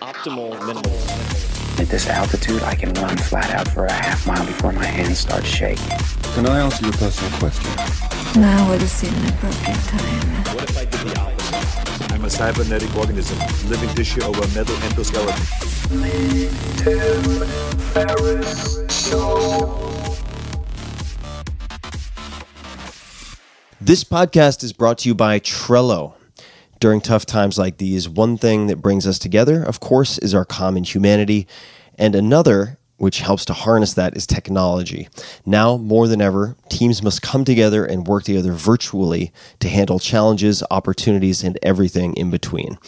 Optimal minimal. At this altitude, I can run flat out for a half mile before my hands start shaking. Can I ask you a personal question? Now would seem an appropriate time. What if I did the opposite? I'm a cybernetic organism, living tissue over a metal endoskeleton. This podcast is brought to you by Trello. During tough times like these, one thing that brings us together, of course, is our common humanity. And another, which helps to harness that, is technology. Now, more than ever, teams must come together and work together virtually to handle challenges, opportunities, and everything in between.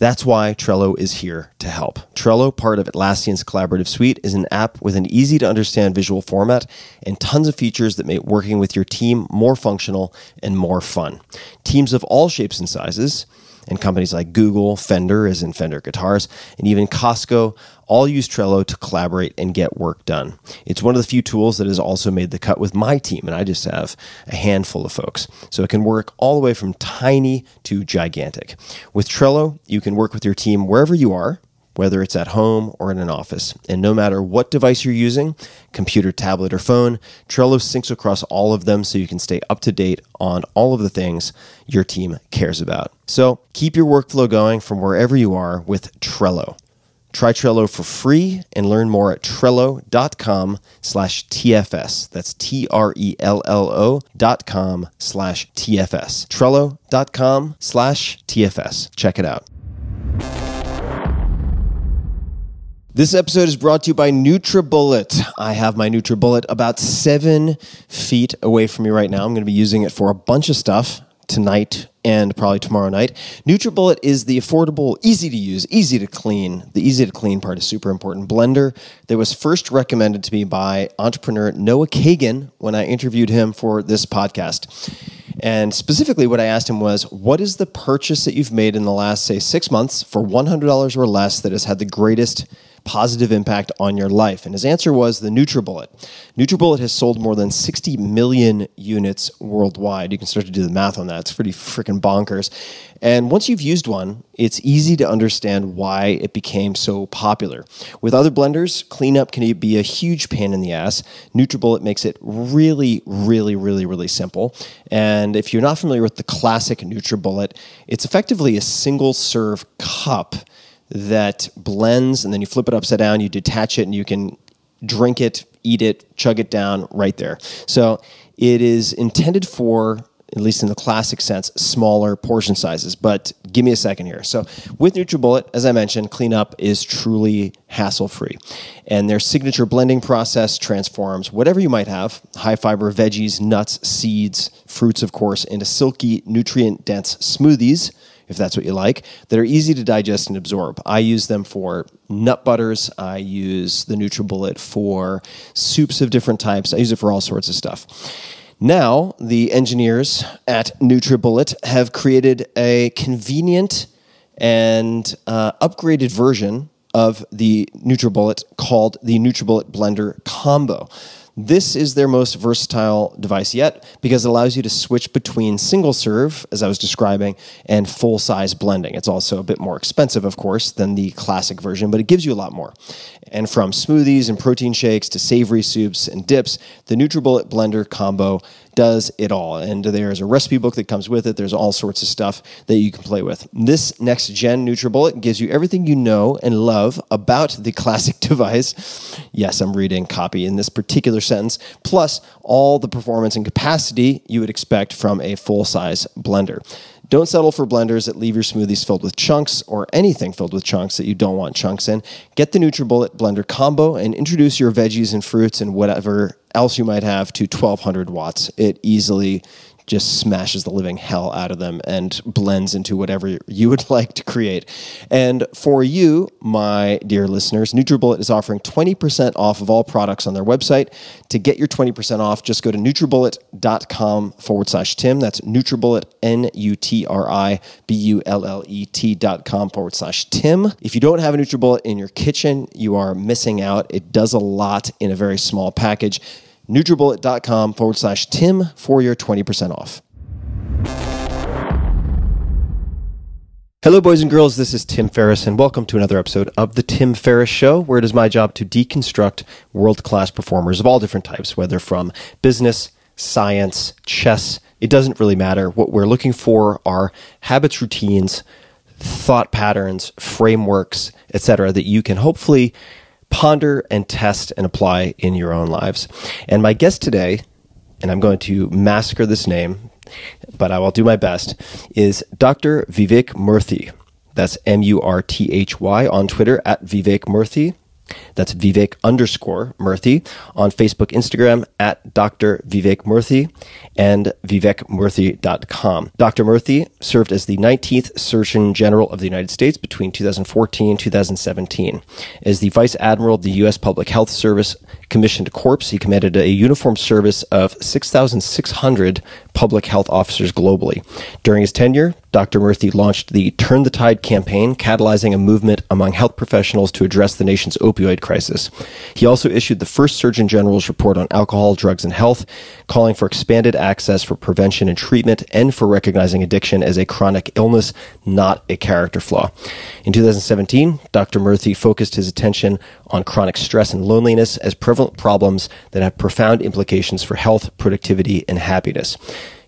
That's why Trello is here to help. Trello, part of Atlassian's collaborative suite, is an app with an easy to understand visual format and tons of features that make working with your team more functional and more fun. Teams of all shapes and sizes, and companies like Google, Fender, as in Fender guitars, and even Costco all use Trello to collaborate and get work done. It's one of the few tools that has also made the cut with my team, and I just have a handful of folks. So it can work all the way from tiny to gigantic. With Trello, you can work with your team wherever you are whether it's at home or in an office. And no matter what device you're using computer, tablet, or phone Trello syncs across all of them so you can stay up to date on all of the things your team cares about. So keep your workflow going from wherever you are with Trello. Try Trello for free and learn more at trello.com slash TFS. That's T R E L L O dot com slash TFS. Trello.com slash TFS. Check it out. This episode is brought to you by NutriBullet. I have my NutriBullet about seven feet away from me right now. I'm going to be using it for a bunch of stuff tonight and probably tomorrow night. NutriBullet is the affordable, easy to use, easy to clean. The easy to clean part is super important. Blender that was first recommended to me by entrepreneur Noah Kagan when I interviewed him for this podcast. And specifically, what I asked him was, What is the purchase that you've made in the last, say, six months for $100 or less that has had the greatest positive impact on your life? And his answer was the NutriBullet. NutriBullet has sold more than 60 million units worldwide. You can start to do the math on that. It's pretty freaking bonkers. And once you've used one, it's easy to understand why it became so popular. With other blenders, cleanup can be a huge pain in the ass. NutriBullet makes it really, really, really, really simple. And if you're not familiar with the classic NutriBullet, it's effectively a single serve cup that blends and then you flip it upside down, you detach it, and you can drink it, eat it, chug it down right there. So it is intended for, at least in the classic sense, smaller portion sizes. But give me a second here. So with NutriBullet, as I mentioned, cleanup is truly hassle free. And their signature blending process transforms whatever you might have high fiber veggies, nuts, seeds, fruits, of course, into silky, nutrient dense smoothies if that's what you like, that are easy to digest and absorb. I use them for nut butters. I use the NutriBullet for soups of different types. I use it for all sorts of stuff. Now, the engineers at NutriBullet have created a convenient and uh, upgraded version of the NutriBullet called the NutriBullet Blender Combo. This is their most versatile device yet because it allows you to switch between single serve, as I was describing, and full size blending. It's also a bit more expensive, of course, than the classic version, but it gives you a lot more. And from smoothies and protein shakes to savory soups and dips, the NutriBullet blender combo does it all. And there's a recipe book that comes with it. There's all sorts of stuff that you can play with. This next gen NutriBullet gives you everything you know and love about the classic device. Yes, I'm reading copy in this particular sentence, plus all the performance and capacity you would expect from a full size blender. Don't settle for blenders that leave your smoothies filled with chunks or anything filled with chunks that you don't want chunks in. Get the NutriBullet blender combo and introduce your veggies and fruits and whatever else you might have to 1200 watts. It easily just smashes the living hell out of them and blends into whatever you would like to create. And for you, my dear listeners, NutriBullet is offering 20% off of all products on their website. To get your 20% off, just go to NutriBullet.com forward slash Tim. That's NutriBullet, N-U-T-R-I-B-U-L-L-E-T dot com forward slash Tim. If you don't have a NutriBullet in your kitchen, you are missing out. It does a lot in a very small package NutriBullet.com forward slash Tim for your 20% off. Hello, boys and girls. This is Tim Ferriss, and welcome to another episode of The Tim Ferriss Show, where it is my job to deconstruct world class performers of all different types, whether from business, science, chess. It doesn't really matter. What we're looking for are habits, routines, thought patterns, frameworks, etc., that you can hopefully ponder and test and apply in your own lives. And my guest today, and I'm going to massacre this name but I will do my best, is Dr. Vivek Murthy. That's M U R T H Y on Twitter at Vivek Murthy. That's Vivek underscore Murthy on Facebook, Instagram at Dr. Vivek Murthy and vivekmurthy.com. Dr. Murthy served as the 19th Surgeon General of the United States between 2014 and 2017. As the Vice Admiral of the U.S. Public Health Service commissioned corps, he commanded a uniform service of 6,600 public health officers globally. During his tenure, Dr. Murthy launched the Turn the Tide campaign, catalyzing a movement among health professionals to address the nation's opioid crisis. He also issued the first Surgeon General's report on alcohol, drugs, and health, calling for expanded access for prevention and treatment and for recognizing addiction as a chronic illness, not a character flaw. In 2017, Dr. Murthy focused his attention on chronic stress and loneliness as prevalent problems that have profound implications for health, productivity, and happiness.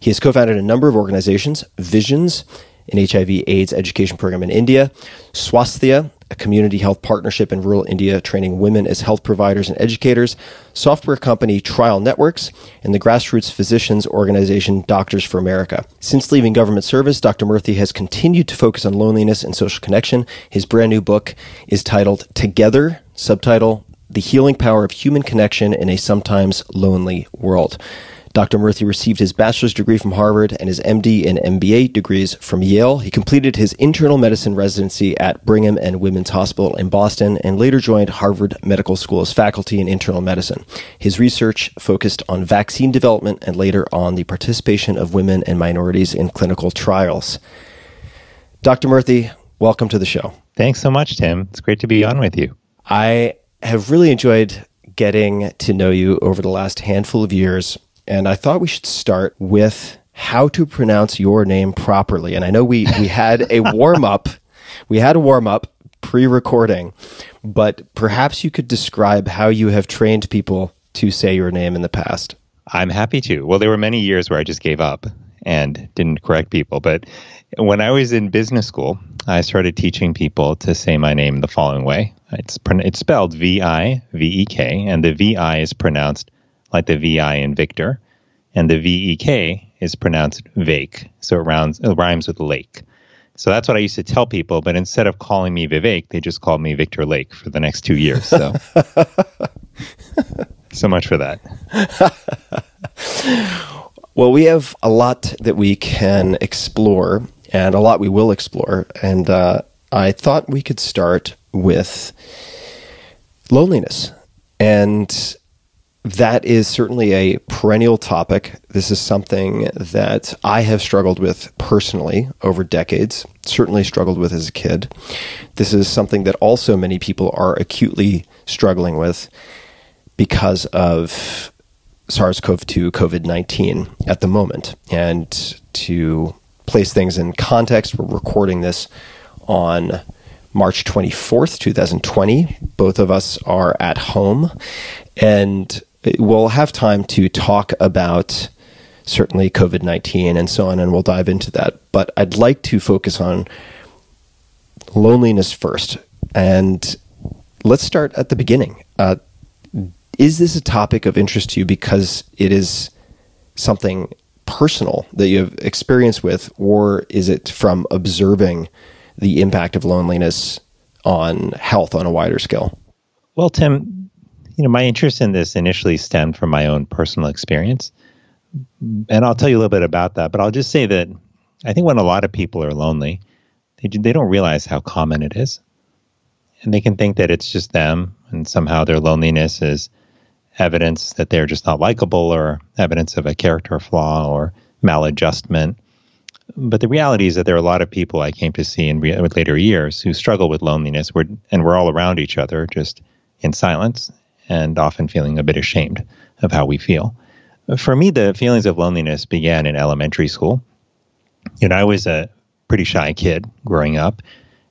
He has co founded a number of organizations Visions, an HIV AIDS education program in India, Swasthya, a community health partnership in rural India training women as health providers and educators, software company TrialNetworks, and the grassroots physicians organization Doctors for America. Since leaving government service, Dr. Murthy has continued to focus on loneliness and social connection. His brand new book is titled Together, subtitle The Healing Power of Human Connection in a Sometimes Lonely World. Dr. Murthy received his bachelor's degree from Harvard and his MD and MBA degrees from Yale. He completed his internal medicine residency at Brigham and Women's Hospital in Boston and later joined Harvard Medical School as faculty in internal medicine. His research focused on vaccine development and later on the participation of women and minorities in clinical trials. Dr. Murthy, welcome to the show. Thanks so much, Tim. It's great to be on with you. I have really enjoyed getting to know you over the last handful of years and I thought we should start with how to pronounce your name properly. And I know we, we had a warm up, we had a warm up pre recording, but perhaps you could describe how you have trained people to say your name in the past. I'm happy to. Well, there were many years where I just gave up and didn't correct people. But when I was in business school, I started teaching people to say my name the following way. It's, it's spelled V I V E K, and the V I is pronounced like the VI in Victor, and the VEK is pronounced Vake, so it, rounds, it rhymes with lake. So that's what I used to tell people, but instead of calling me Vivek, they just called me Victor Lake for the next two years. So, so much for that. well, we have a lot that we can explore, and a lot we will explore. And uh, I thought we could start with loneliness. And that is certainly a perennial topic. This is something that I have struggled with personally over decades, certainly struggled with as a kid. This is something that also many people are acutely struggling with because of SARS CoV 2, COVID 19 at the moment. And to place things in context, we're recording this on March 24th, 2020. Both of us are at home. And we'll have time to talk about certainly COVID 19 and so on, and we'll dive into that. But I'd like to focus on loneliness first. And let's start at the beginning. Uh, is this a topic of interest to you because it is something personal that you have experience with, or is it from observing the impact of loneliness on health on a wider scale? Well, Tim, you know, my interest in this initially stemmed from my own personal experience. And I'll tell you a little bit about that, but I'll just say that I think when a lot of people are lonely, they, they don't realize how common it is. And they can think that it's just them, and somehow their loneliness is evidence that they're just not likable or evidence of a character flaw or maladjustment. But the reality is that there are a lot of people I came to see in re- later years who struggle with loneliness, we're, and we're all around each other just in silence and often feeling a bit ashamed of how we feel. For me, the feelings of loneliness began in elementary school. You know, I was a pretty shy kid growing up.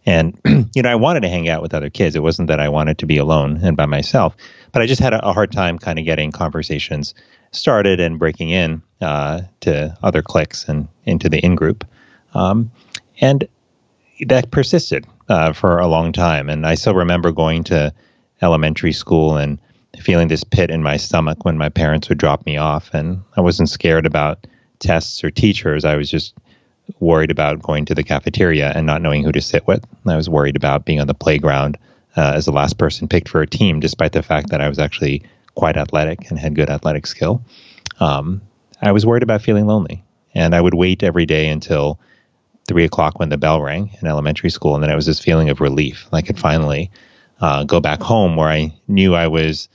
And, you know, I wanted to hang out with other kids. It wasn't that I wanted to be alone and by myself, but I just had a, hard time kind of getting conversations started and breaking in uh, to other cliques and into the in group. Um, and that persisted uh, for a long time. And I still remember going to elementary school and feeling this pit in my stomach when my parents would drop me off. And I wasn't scared about tests or teachers. I was just worried about going to the cafeteria and not knowing who to sit with. I was worried about being on the playground uh, as the last person picked for a team, despite the fact that I was actually quite athletic and had good athletic skill. Um, I was worried about feeling lonely. And I would wait every day until three o'clock when the bell rang in elementary school. And then it was this feeling of relief. I could finally uh, go back home where I knew I was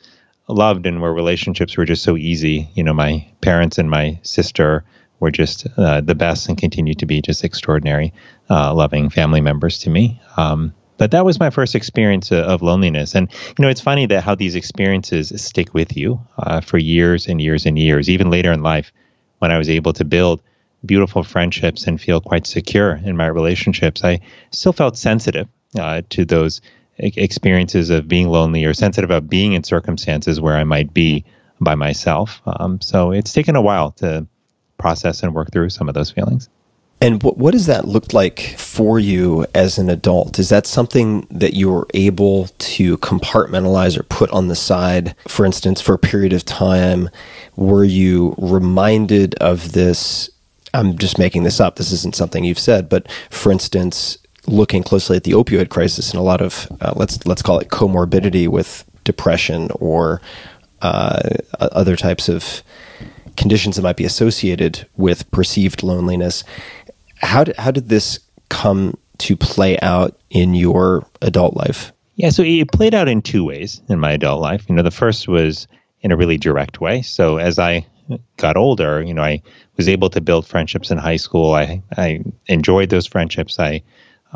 loved and where relationships were just so easy. You know, my parents and my sister were just uh, the best and continue to be just extraordinary, uh, loving family members to me. Um, but that was my first experience of, of, loneliness. And, you know, it's funny that how these experiences stick with you uh, for years and years and years, even later in life, when I was able to build beautiful friendships and feel quite secure in my relationships, I still felt sensitive uh, to those experiences of being lonely or sensitive about being in circumstances where I might be by myself. Um, so it's taken a while to process and work through some of those feelings. And what, what does that look like for you as an adult? Is that something that you were able to compartmentalize or put on the side? For instance, for a period of time, were you reminded of this? I'm just making this up. This isn't something you've said, but for instance, looking closely at the opioid crisis and a lot of uh, let's let's call it comorbidity with depression or uh, other types of conditions that might be associated with perceived loneliness. How did, how did this come to play out in your adult life? Yeah, so it played out in two ways in my adult life. You know, the first was in a really direct way. So as I got older, you know, I was able to build friendships in high school. I I enjoyed those friendships. I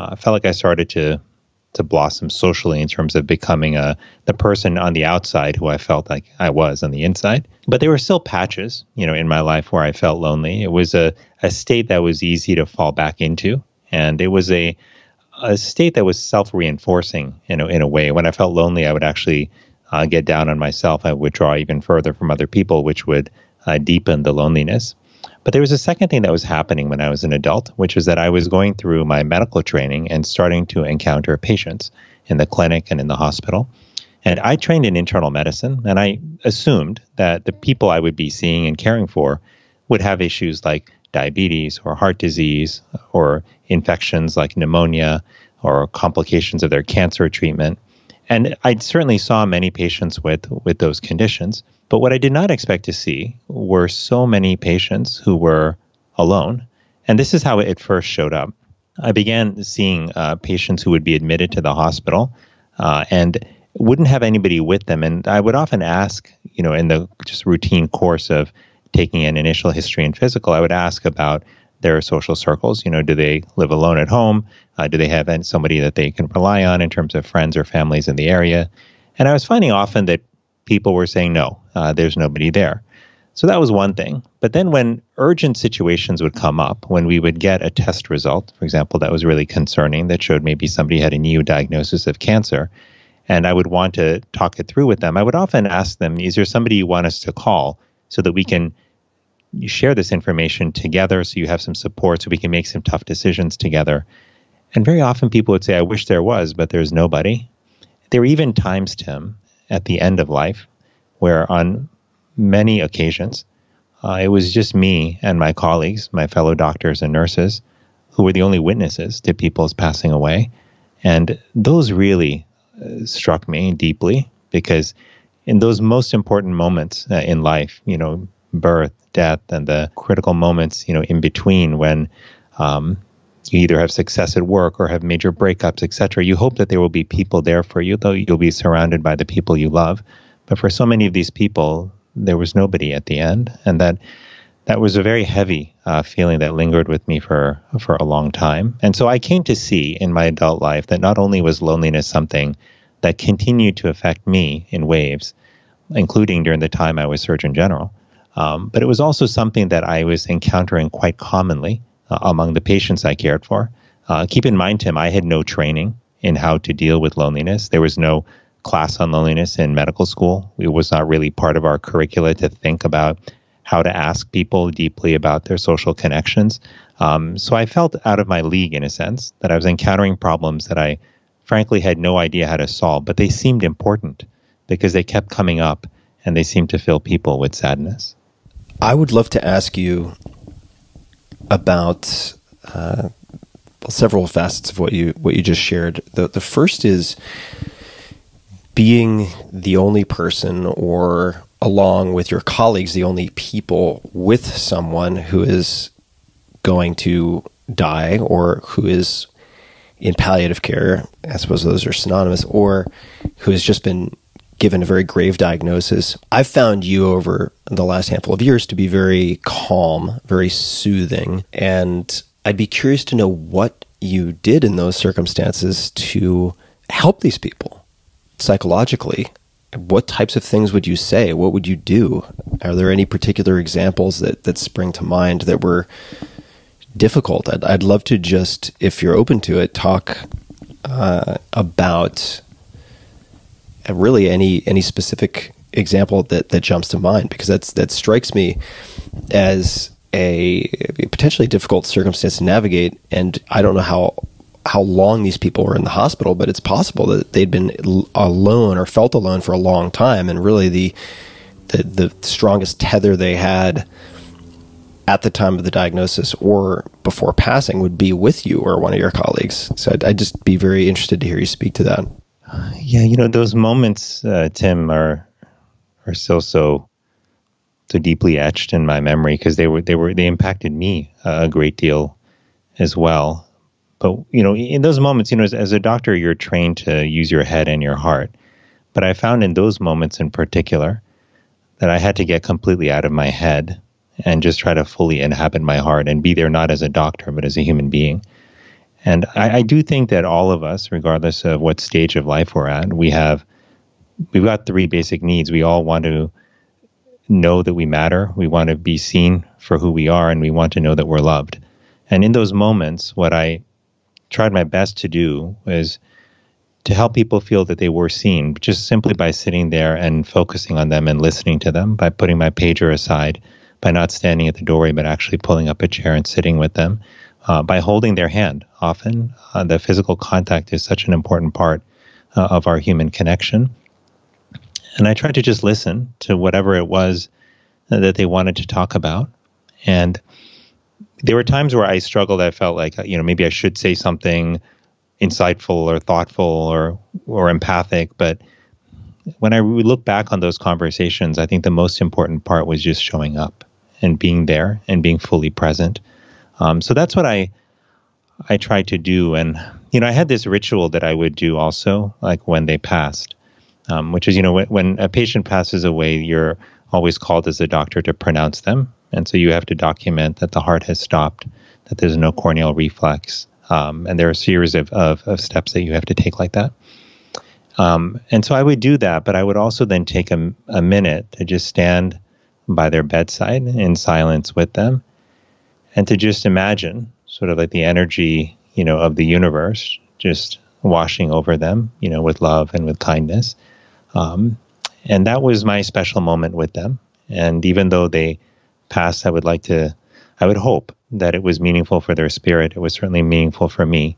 uh, felt like I started to to blossom socially in terms of becoming a the person on the outside who I felt like I was on the inside. But there were still patches, you know, in my life where I felt lonely. It was a, a state that was easy to fall back into. And it was a a state that was self reinforcing in a, in a way. When I felt lonely, I would actually uh, get down on myself. I would withdraw even further from other people, which would uh, deepen the loneliness. But there was a second thing that was happening when I was an adult, which was that I was going through my medical training and starting to encounter patients in the clinic and in the hospital. And I trained in internal medicine, and I assumed that the people I would be seeing and caring for would have issues like diabetes or heart disease or infections like pneumonia or complications of their cancer treatment. And I certainly saw many patients with, with those conditions. But what I did not expect to see were so many patients who were alone. And this is how it first showed up. I began seeing uh, patients who would be admitted to the hospital uh, and wouldn't have anybody with them. And I would often ask, you know, in the just routine course of taking an initial history and physical, I would ask about their social circles. You know, do they live alone at home? Uh, do they have somebody that they can rely on in terms of friends or families in the area? And I was finding often that people were saying, no, uh, there's nobody there. So that was one thing. But then when urgent situations would come up, when we would get a test result, for example, that was really concerning, that showed maybe somebody had a new diagnosis of cancer, and I would want to talk it through with them, I would often ask them, is there somebody you want us to call so that we can share this information together so you have some support so we can make some tough decisions together? And very often people would say, I wish there was, but there's nobody. There were even times, Tim, at the end of life, where on many occasions uh, it was just me and my colleagues, my fellow doctors and nurses, who were the only witnesses to people's passing away. And those really uh, struck me deeply because in those most important moments uh, in life, you know, birth, death, and the critical moments, you know, in between when um, you either have success at work or have major breakups, etc. You hope that there will be people there for you, though you'll be surrounded by the people you love. But for so many of these people, there was nobody at the end, and that that was a very heavy uh, feeling that lingered with me for for a long time. And so I came to see in my adult life that not only was loneliness something that continued to affect me in waves, including during the time I was Surgeon General, um, but it was also something that I was encountering quite commonly uh, among the patients I cared for. Uh, keep in mind, Tim, I had no training in how to deal with loneliness. There was no class on loneliness in medical school. It was not really part of our curricula to think about how to ask people deeply about their social connections. Um, so I felt out of my league in a sense that I was encountering problems that I frankly had no idea how to solve, but they seemed important because they kept coming up and they seemed to fill people with sadness. I would love to ask you about uh, several facets of what you what you just shared. The the first is being the only person or along with your colleagues the only people with someone who is going to die or who is in palliative care, I suppose those are synonymous, or who has just been given a very grave diagnosis. I've found you over the last handful of years to be very calm, very soothing, and I'd be curious to know what you did in those circumstances to help these people psychologically. What types of things would you say? What would you do? Are there any particular examples that, that spring to mind that were difficult? I'd, I'd love to just, if you're open to it, talk uh, about Uh, really any any specific example that, that jumps to mind because that's that strikes me as a potentially difficult circumstance to navigate. And I don't know how how long these people were in the hospital, but it's possible that they'd been alone or felt alone for a long time, and really the the, the strongest tether they had at the time of the diagnosis or before passing would be with you or one of your colleagues. So I'd, I'd just be very interested to hear you speak to that. Yeah, you know those moments, uh, Tim, are are still so so deeply etched in my memory because they were they were they impacted me a great deal as well. But you know, in those moments, you know, as, as a doctor, you're trained to use your head and your heart. But I found in those moments in particular that I had to get completely out of my head and just try to fully inhabit my heart and be there not as a doctor but as a human being. And I, I do think that all of us, regardless of what stage of life we're at, we have we've got three basic needs. We all want to know that we matter. We want to be seen for who we are, and we want to know that we're loved. And in those moments, what I tried my best to do was to help people feel that they were seen, just simply by sitting there and focusing on them and listening to them, by putting my pager aside, by not standing at the doorway, but actually pulling up a chair and sitting with them, uh, by holding their hand. Often, uh, the physical contact is such an important part uh, of our human connection. And I tried to just listen to whatever it was that they wanted to talk about. And there were times where I struggled. I felt like, you know, maybe I should say something insightful or thoughtful or or empathic. But when I look back on those conversations, I think the most important part was just showing up and being there and being fully present. Um, so that's what I I tried to do. And you know, I had this ritual that I would do also, like when they passed um, which is, you know, when, when a patient passes away, you're always called as a doctor to pronounce them. And so you have to document that the heart has stopped, that there's no corneal reflex. Um, and there are a series of, of, of, steps that you have to take like that. Um, and so I would do that, but I would also then take a, a minute to just stand by their bedside in silence with them and to just imagine sort of like the energy, you know, of the universe just washing over them, you know, with love and with kindness. Um, and that was my special moment with them. And even though they passed, I would like to, I would hope that it was meaningful for their spirit. It was certainly meaningful for me.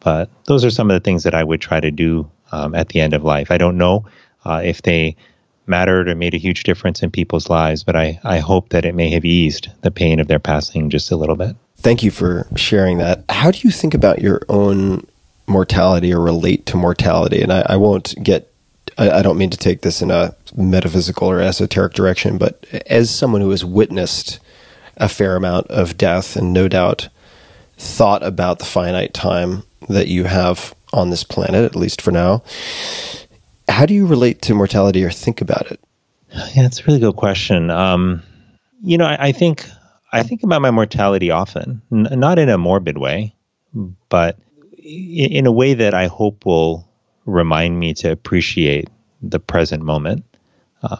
But those are some of the things that I would try to do um, at the end of life. I don't know uh, if they mattered or made a huge difference in people's lives, but I, I hope that it may have eased the pain of their passing just a little bit. Thank you for sharing that. How do you think about your own mortality or relate to mortality? And I, I won't get I, I don't mean to take this in a metaphysical or esoteric direction, but as someone who has witnessed a fair amount of death and no doubt thought about the finite time that you have on this planet, at least for now, how do you relate to mortality or think about it? Yeah, it's a really good question. Um, you know, I, I, think I think about my mortality often, n- not in a morbid way, but in, in a way that I hope will remind me to appreciate the present moment. Uh,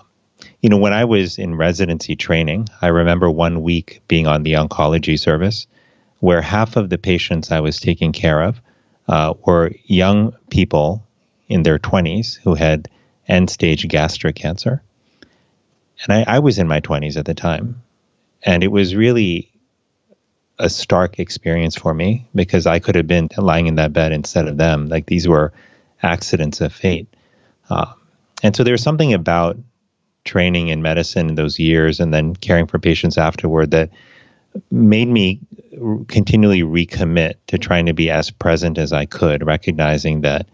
you know, when I was in residency training, I remember one week being on the oncology service, where half of the patients I was taking care of uh, were young people in their 20s who had end stage gastric cancer. And I, I was in my 20s at the time. And it was really a stark experience for me because I could have been lying in that bed instead of them. Like these were accidents of fate. Uh, and so there's something about training in medicine in those years and then caring for patients afterward that made me continually recommit to trying to be as present as I could, recognizing that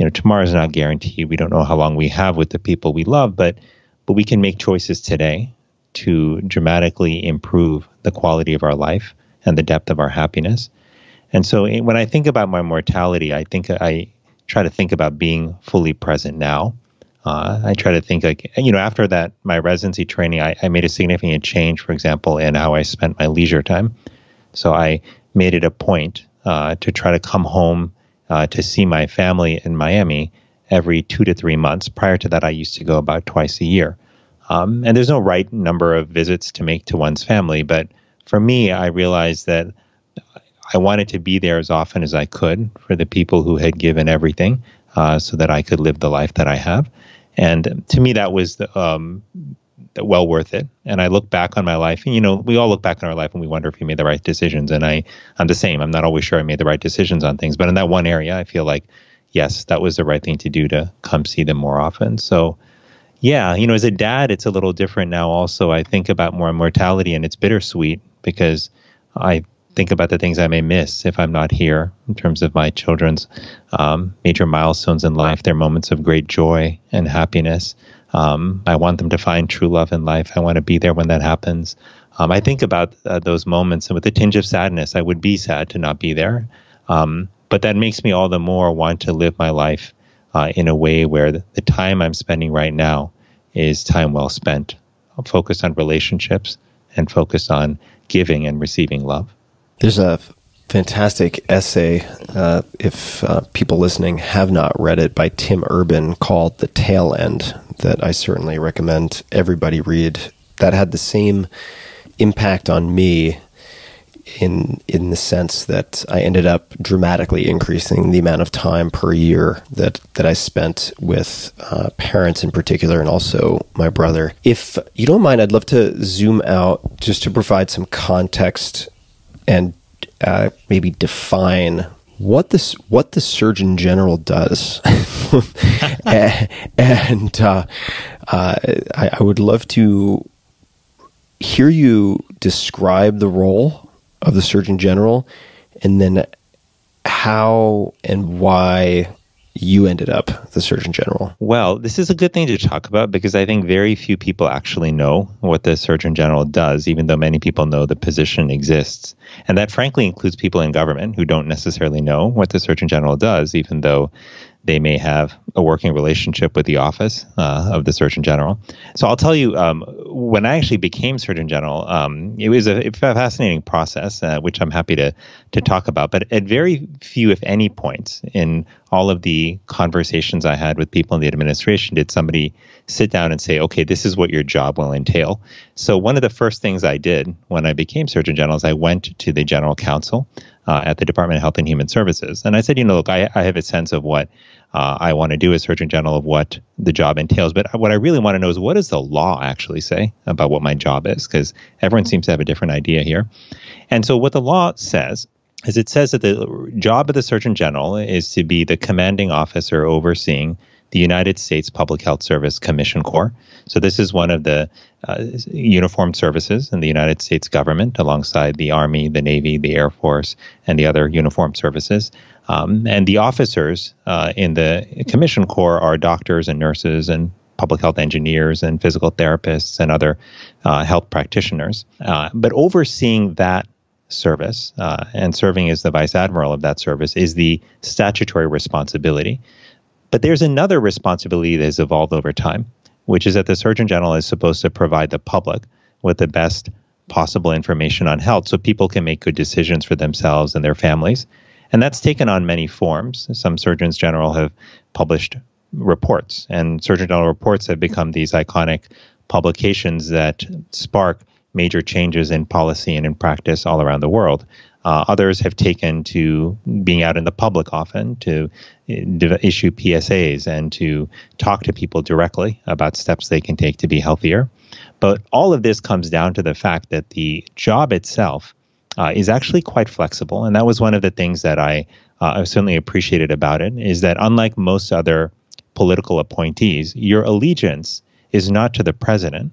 you know tomorrow is not guaranteed. We don't know how long we have with the people we love, but but we can make choices today to dramatically improve the quality of our life and the depth of our happiness. And so eh, when I think about my mortality, I think I try to think about being fully present now. Uh, I try to think like, you know, after that, my residency training, I, I made a significant change, for example, in how I spent my leisure time. So I made it a point uh, to try to come home uh, to see my family in Miami every two to three months. Prior to that, I used to go about twice a year. Um, and there's no right number of visits to make to one's family, but for me, I realized that I wanted to be there as often as I could for the people who had given everything uh, so that I could live the life that I have. And to me, that was the, um, well worth it. And I look back on my life, and you know, we all look back on our life and we wonder if we made the right decisions. And I, I'm the same. I'm not always sure I made the right decisions on things, but in that one area, I feel like, yes, that was the right thing to do to come see them more often. So, yeah, you know, as a dad, it's a little different now. Also, I think about more mortality, and it's bittersweet because I think about the things I may miss if I'm not here in terms of my children's um, major milestones in life, their moments of great joy and happiness. Um, I want them to find true love in life. I want to be there when that happens. Um, I think about uh, those moments, and with a tinge of sadness, I would be sad to not be there. Um, but that makes me all the more want to live my life uh, in a way where the, the time I'm spending right now is time well spent. I'm focused on relationships and focused on giving and receiving love. There's a fantastic essay, uh, if uh, people listening have not read it, by Tim Urban called The Tail End, that I certainly recommend everybody read. That had the same impact on me in in the sense that I ended up dramatically increasing the amount of time per year that that I spent with uh, parents in particular, and also my brother. If you don't mind, I'd love to zoom out just to provide some context and uh, maybe define what this what the Surgeon General does, and, uh, uh, I, I would love to hear you describe the role of the Surgeon General, and then how and why you ended up the Surgeon General? Well, this is a good thing to talk about because I think very few people actually know what the Surgeon General does, even though many people know the position exists. And that frankly includes people in government who don't necessarily know what the Surgeon General does, even though they may have a working relationship with the office uh, of the Surgeon General. So I'll tell you, um, when I actually became Surgeon General, um, it was a, a fascinating process, uh, which I'm happy to to talk about. But at very few, if any, points in all of the conversations I had with people in the administration did somebody sit down and say, "Okay, this is what your job will entail." So one of the first things I did when I became Surgeon General is I went to the General Counsel uh, at the Department of Health and Human Services. And I said, you know, look, I, I have a sense of what uh, I want to do as Surgeon General of what the job entails. But what I really want to know is what does the law actually say about what my job is? Because everyone seems to have a different idea here. And so what the law says is it says that the job of the Surgeon General is to be the commanding officer overseeing the United States Public Health Service Commission Corps. So this is one of the uh, uniformed services in the United States government, alongside the Army, the Navy, the Air Force, and the other uniformed services. Um, and the officers uh, in the Commission Corps are doctors and nurses and public health engineers and physical therapists and other uh, health practitioners. Uh, but overseeing that service uh, and serving as the vice admiral of that service is the statutory responsibility. But there's another responsibility that has evolved over time, which is that the Surgeon General is supposed to provide the public with the best possible information on health so people can make good decisions for themselves and their families. And that's taken on many forms. Some surgeons general have published reports, and Surgeon General reports have become these iconic publications that spark major changes in policy and in practice all around the world. Uh, others have taken to being out in the public often to uh, issue PSAs and to talk to people directly about steps they can take to be healthier. But all of this comes down to the fact that the job itself uh, is actually quite flexible, and that was one of the things that I uh, certainly appreciated about it. Is that unlike most other political appointees, your allegiance is not to the president.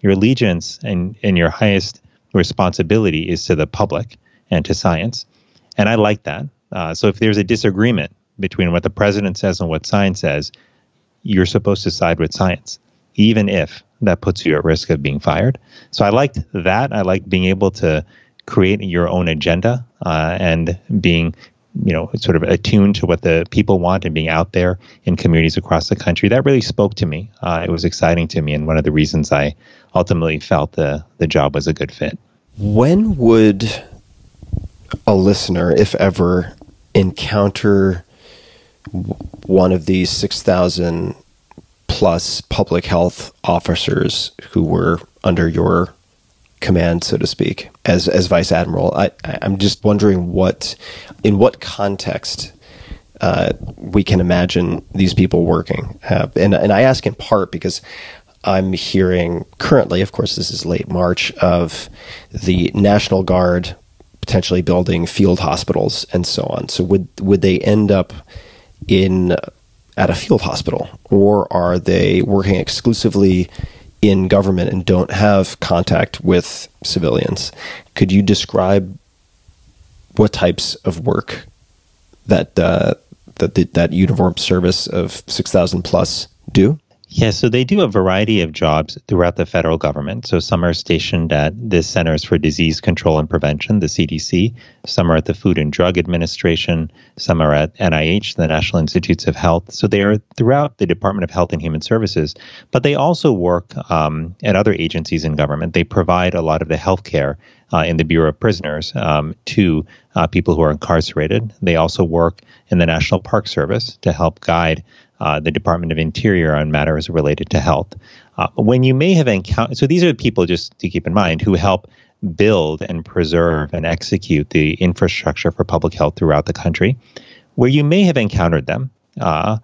Your allegiance and, and your highest responsibility is to the public and to science. And I like that. Uh, so if there's a disagreement between what the president says and what science says, you're supposed to side with science, even if that puts you at risk of being fired. So I liked that. I liked being able to create your own agenda uh, and being you know sort of attuned to what the people want and being out there in communities across the country that really spoke to me uh, it was exciting to me and one of the reasons i ultimately felt the the job was a good fit when would a listener if ever encounter one of these 6000 plus public health officers who were under your command, so to speak, as as vice admiral. I, I'm just wondering what, in what context, uh, we can imagine these people working. Uh, and and I ask in part because I'm hearing currently, of course, this is late March, of the National Guard potentially building field hospitals and so on. So would would they end up in at a field hospital, or are they working exclusively in government and don't have contact with civilians. Could you describe what types of work that uh, that that uniform service of six thousand plus do? Yeah, so they do a variety of jobs throughout the federal government. So some are stationed at the Centers for Disease Control and Prevention, the CDC. Some are at the Food and Drug Administration. Some are at NIH, the National Institutes of Health. So they are throughout the Department of Health and Human Services. But they also work um, at other agencies in government. They provide a lot of the health care uh, in the Bureau of Prisoners um, to uh, people who are incarcerated. They also work in the National Park Service to help guide uh, the Department of Interior on matters related to health. Uh, when you may have encountered, so these are people just to keep in mind who help build and preserve and execute the infrastructure for public health throughout the country. Where you may have encountered them uh,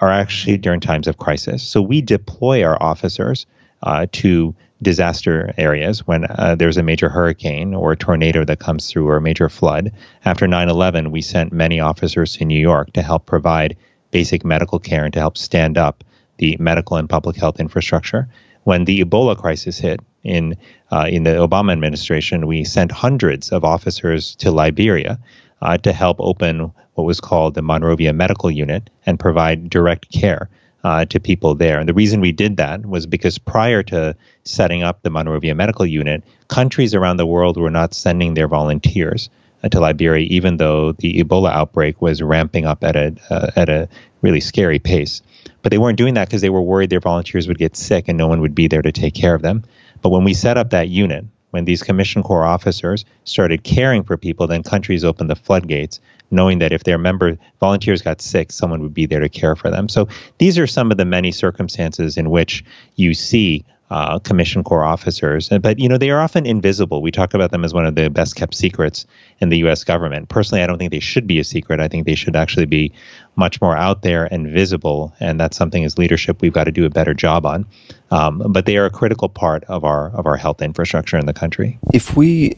are actually during times of crisis. So we deploy our officers uh, to disaster areas when uh, there's a major hurricane or a tornado that comes through or a major flood. After 9 11, we sent many officers to New York to help provide basic medical care and to help stand up the medical and public health infrastructure. When the Ebola crisis hit in uh, in the Obama administration, we sent hundreds of officers to Liberia uh, to help open what was called the Monrovia Medical Unit and provide direct care uh, to people there. And the reason we did that was because prior to setting up the Monrovia Medical Unit, countries around the world were not sending their volunteers to Liberia, even though the Ebola outbreak was ramping up at a uh, at a really scary pace. But they weren't doing that because they were worried their volunteers would get sick and no one would be there to take care of them. But when we set up that unit, when these commission corps officers started caring for people, then countries opened the floodgates, knowing that if their member volunteers got sick, someone would be there to care for them. So these are some of the many circumstances in which you see uh, commission corps officers. But you know, they are often invisible. We talk about them as one of the best kept secrets in the U.S. government. Personally, I don't think they should be a secret. I think they should actually be much more out there and visible. And that's something as leadership we've got to do a better job on. Um, but they are a critical part of our of our health infrastructure in the country. If we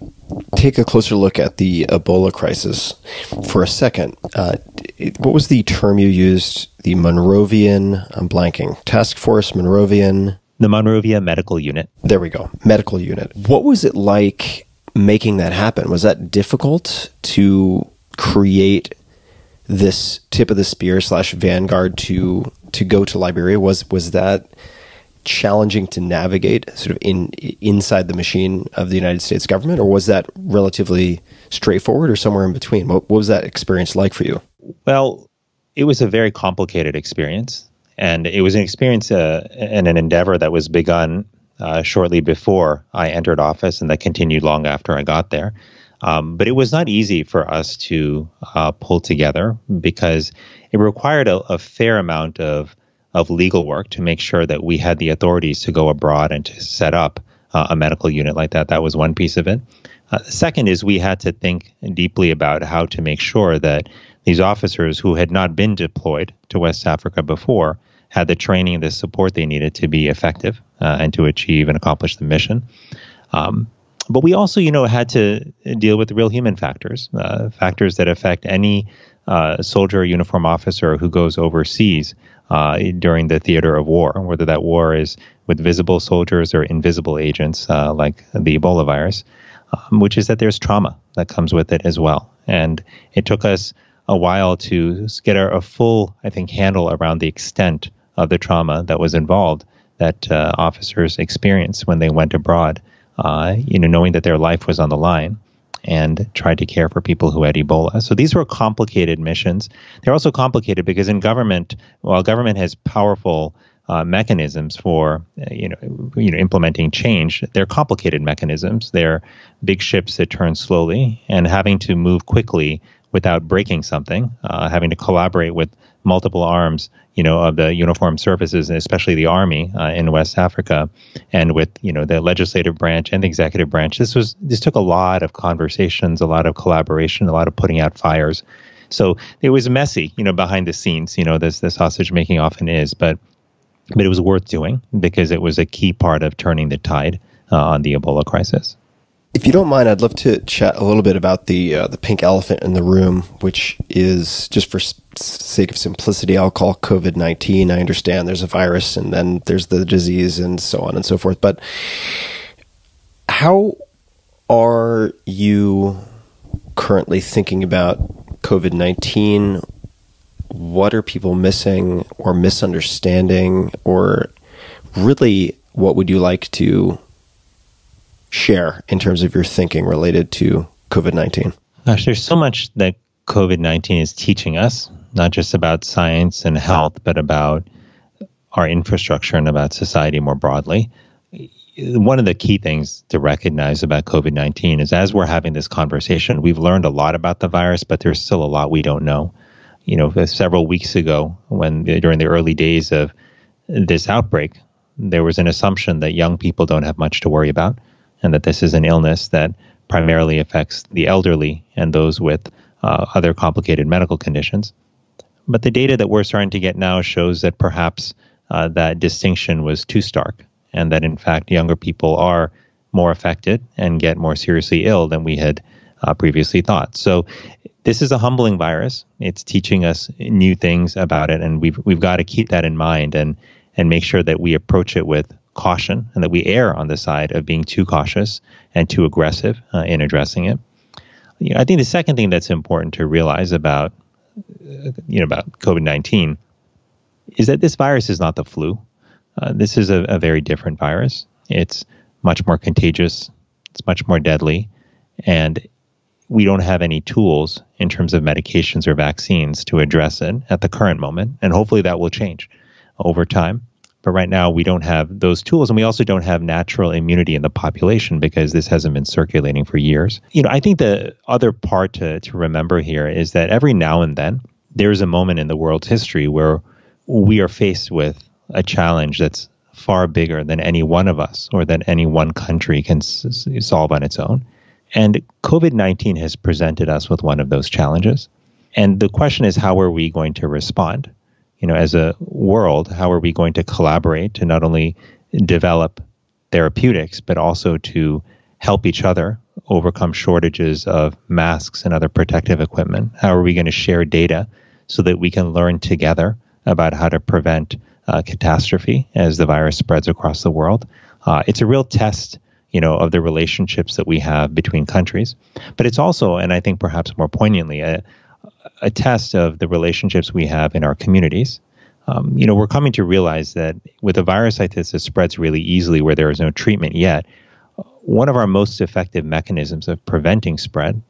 take a closer look at the Ebola crisis for a second, uh, what was the term you used? The Monrovian, I'm blanking, Task Force Monrovian the Monrovia Medical Unit. There we go. Medical unit. What was it like making that happen? Was that difficult to create this tip of the spear slash vanguard to to go to Liberia? Was was that challenging to navigate sort of in inside the machine of the United States government, or was that relatively straightforward or somewhere in between? What, what was that experience like for you? Well, it was a very complicated experience. And it was an experience uh, and an endeavor that was begun uh, shortly before I entered office and that continued long after I got there. Um, but it was not easy for us to uh, pull together because it required a, a, fair amount of, of legal work to make sure that we had the authorities to go abroad and to set up uh, a medical unit like that. That was one piece of it. Uh, second is we had to think deeply about how to make sure that these officers who had not been deployed to West Africa before had the training the support they needed to be effective uh, and to achieve and accomplish the mission. Um, but we also, you know, had to deal with the real human factors, uh, factors that affect any uh, soldier or uniform officer who goes overseas uh, during the theater of war, whether that war is with visible soldiers or invisible agents uh, like the Ebola virus, um, which is that there's trauma that comes with it as well. And it took us a while to get a, a full, I think, handle around the extent of the trauma that was involved that uh, officers experienced when they went abroad, uh, you know, knowing that their life was on the line and tried to care for people who had Ebola. So these were complicated missions. They're also complicated because in government, while government has powerful uh, mechanisms for uh, you know you know implementing change, they're complicated mechanisms. They're big ships that turn slowly, and having to move quickly without breaking something, uh, having to collaborate with multiple arms, you know, of the uniformed services, especially the army uh, in West Africa, and with you know the legislative branch and the executive branch. This was this took a lot of conversations, a lot of collaboration, a lot of putting out fires. So it was messy, you know, behind the scenes. You know, this this hostage making often is, but but it was worth doing because it was a key part of turning the tide uh, on the Ebola crisis. If you don't mind, I'd love to chat a little bit about the uh, the pink elephant in the room, which is just for sake of simplicity, I'll call COVID nineteen. I understand there's a virus, and then there's the disease, and so on and so forth. But how are you currently thinking about COVID nineteen? What are people missing or misunderstanding, or really, what would you like to share in terms of your thinking related to COVID 19? Gosh, there's so much that COVID 19 is teaching us, not just about science and health, but about our infrastructure and about society more broadly. One of the key things to recognize about COVID 19 is as we're having this conversation, we've learned a lot about the virus, but there's still a lot we don't know. You know, several weeks ago, when during the early days of this outbreak, there was an assumption that young people don't have much to worry about and that this is an illness that primarily affects the elderly and those with uh, other complicated medical conditions. But the data that we're starting to get now shows that perhaps uh, that distinction was too stark, and that in fact younger people are more affected and get more seriously ill than we had uh, previously thought. So this is a humbling virus. It's teaching us new things about it, and we've we've got to keep that in mind and and make sure that we approach it with caution and that we err on the side of being too cautious and too aggressive uh, in addressing it. You know, I think the second thing that's important to realize about uh, you know about COVID nineteen is that this virus is not the flu. Uh, this is a, a very different virus. It's much more contagious. It's much more deadly, and we don't have any tools in terms of medications or vaccines to address it at the current moment. And hopefully that will change over time. But right now, we don't have those tools, and we also don't have natural immunity in the population because this hasn't been circulating for years. You know, I think the other part to, to remember here is that every now and then, there's a moment in the world's history where we are faced with a challenge that's far bigger than any one of us or that any one country can s- solve on its own. And COVID 19 has presented us with one of those challenges. And the question is, how are we going to respond? You know, as a world, how are we going to collaborate to not only develop therapeutics, but also to help each other overcome shortages of masks and other protective equipment? How are we going to share data so that we can learn together about how to prevent uh, catastrophe as the virus spreads across the world? Uh, it's a real test, you know, of the relationships that we have between countries, but it's also, and I think perhaps more poignantly, a, a test of the relationships we have in our communities. Um, you know, we're coming to realize that with a virus like this that spreads really easily where there is no treatment yet, one of our most effective mechanisms of preventing spread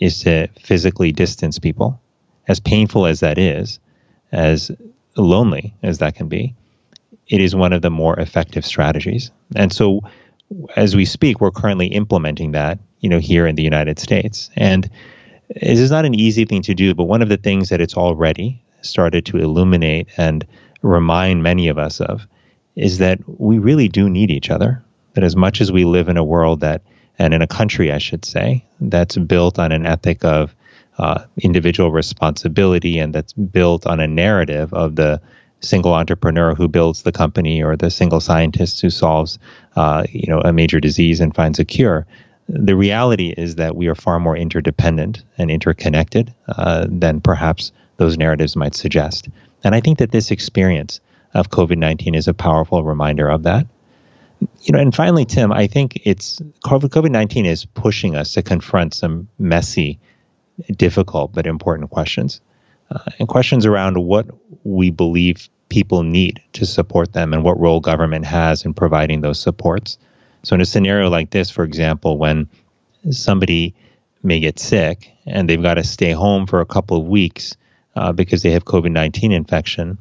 is to physically distance people. As painful as that is, as lonely as that can be, it is one of the more effective strategies. And so, as we speak, we're currently implementing that, you know, here in the United States. And it is not an easy thing to do, but one of the things that it's already started to illuminate and remind many of us of is that we really do need each other. That as much as we live in a world that and in a country, I should say, that's built on an ethic of uh, individual responsibility and that's built on a narrative of the single entrepreneur who builds the company or the single scientist who solves uh, you know a major disease and finds a cure the reality is that we are far more interdependent and interconnected uh, than perhaps those narratives might suggest and i think that this experience of covid-19 is a powerful reminder of that you know and finally tim i think it's covid-19 is pushing us to confront some messy difficult but important questions uh, and questions around what we believe people need to support them and what role government has in providing those supports. So, in a scenario like this, for example, when somebody may get sick and they've got to stay home for a couple of weeks uh, because they have COVID 19 infection,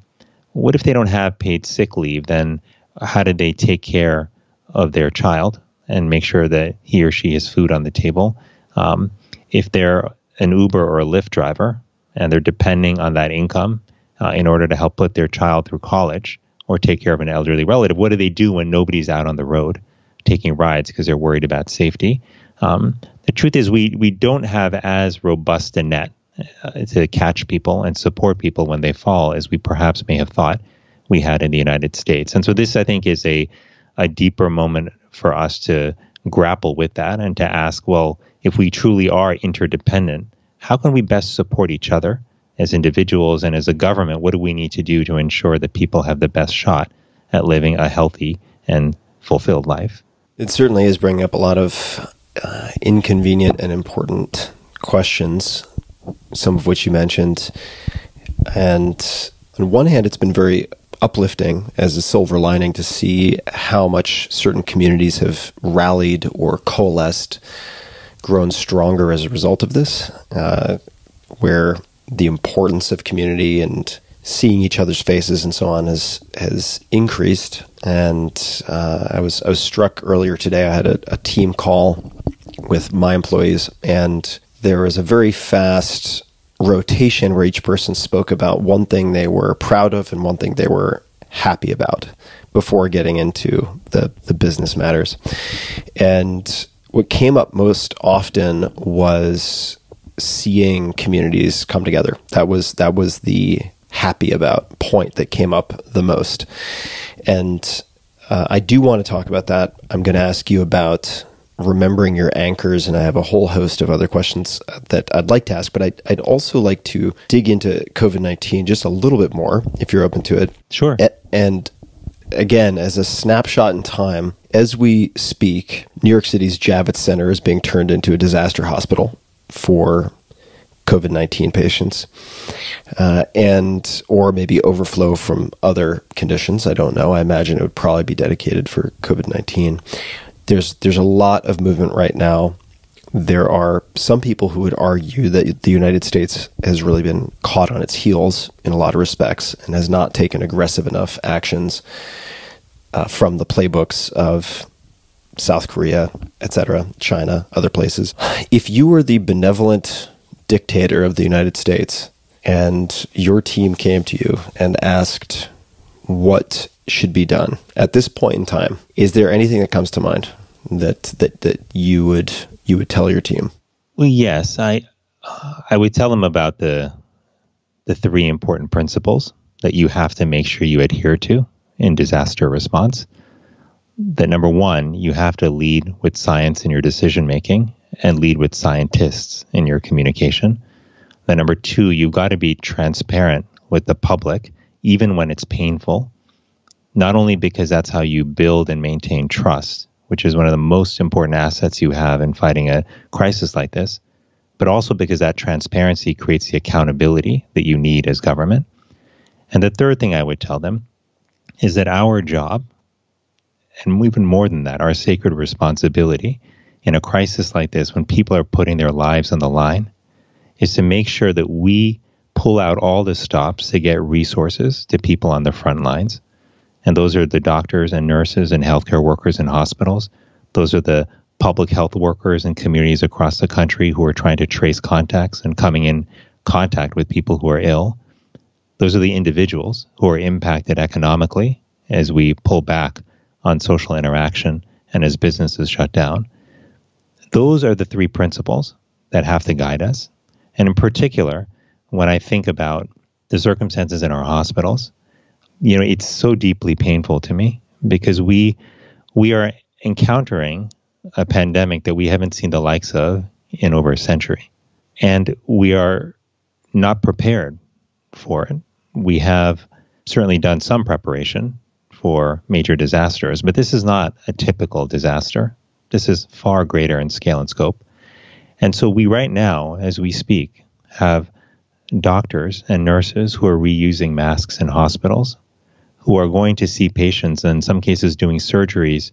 what if they don't have paid sick leave? Then, how do they take care of their child and make sure that he or she has food on the table? Um, if they're an Uber or a Lyft driver and they're depending on that income uh, in order to help put their child through college or take care of an elderly relative. What do they do when nobody's out on the road taking rides because they're worried about safety? Um, the truth is, we we don't have as robust a net uh, to catch people and support people when they fall as we perhaps may have thought we had in the United States. And so this, I think, is a a deeper moment for us to grapple with that and to ask, well, if we truly are interdependent, how can we best support each other? as individuals and as a government, what do we need to do to ensure that people have the best shot at living a healthy and fulfilled life? It certainly is bringing up a lot of uh, inconvenient and important questions, some of which you mentioned. And on one hand, it's been very uplifting as a silver lining to see how much certain communities have rallied or coalesced, grown stronger as a result of this, uh, where the importance of community and seeing each other's faces and so on has has increased. And uh, I was I was struck earlier today. I had a, a team call with my employees, and there was a very fast rotation where each person spoke about one thing they were proud of and one thing they were happy about before getting into the the business matters. And what came up most often was seeing communities come together. That was that was the happy about point that came up the most. And uh, I do want to talk about that. I'm going to ask you about remembering your anchors, and I have a whole host of other questions that I'd like to ask. But I'd, I'd also like to dig into COVID 19 just a little bit more, if you're open to it. Sure. And again, as a snapshot in time, as we speak, New York City's Javits Center is being turned into a disaster hospital for COVID nineteen patients, uh, and or maybe overflow from other conditions. I don't know. I imagine it would probably be dedicated for COVID nineteen. There's there's a lot of movement right now. There are some people who would argue that the United States has really been caught on its heels in a lot of respects and has not taken aggressive enough actions uh, from the playbooks of South Korea, etc., China, other places. If you were the benevolent dictator of the United States and your team came to you and asked what should be done at this point in time, is there anything that comes to mind that that that you would you would tell your team? Well, yes, I I would tell them about the the three important principles that you have to make sure you adhere to in disaster response that number one, you have to lead with science in your decision making and lead with scientists in your communication. That number two, you've got to be transparent with the public, even when it's painful, not only because that's how you build and maintain trust, which is one of the most important assets you have in fighting a crisis like this, but also because that transparency creates the accountability that you need as government. And the third thing I would tell them is that our job and even more than that, our sacred responsibility in a crisis like this, when people are putting their lives on the line, is to make sure that we pull out all the stops to get resources to people on the front lines. And those are the doctors and nurses and healthcare workers in hospitals. Those are the public health workers in communities across the country who are trying to trace contacts and coming in contact with people who are ill. Those are the individuals who are impacted economically as we pull back on social interaction and as businesses shut down. Those are the three principles that have to guide us. And in particular, when I think about the circumstances in our hospitals, you know, it's so deeply painful to me because we we are encountering a pandemic that we haven't seen the likes of in over a century. And we are not prepared for it. We have certainly done some preparation for major disasters, but this is not a typical disaster. This is far greater in scale and scope. And so we right now, as we speak, have doctors and nurses who are reusing masks in hospitals, who are going to see patients, and in some cases doing surgeries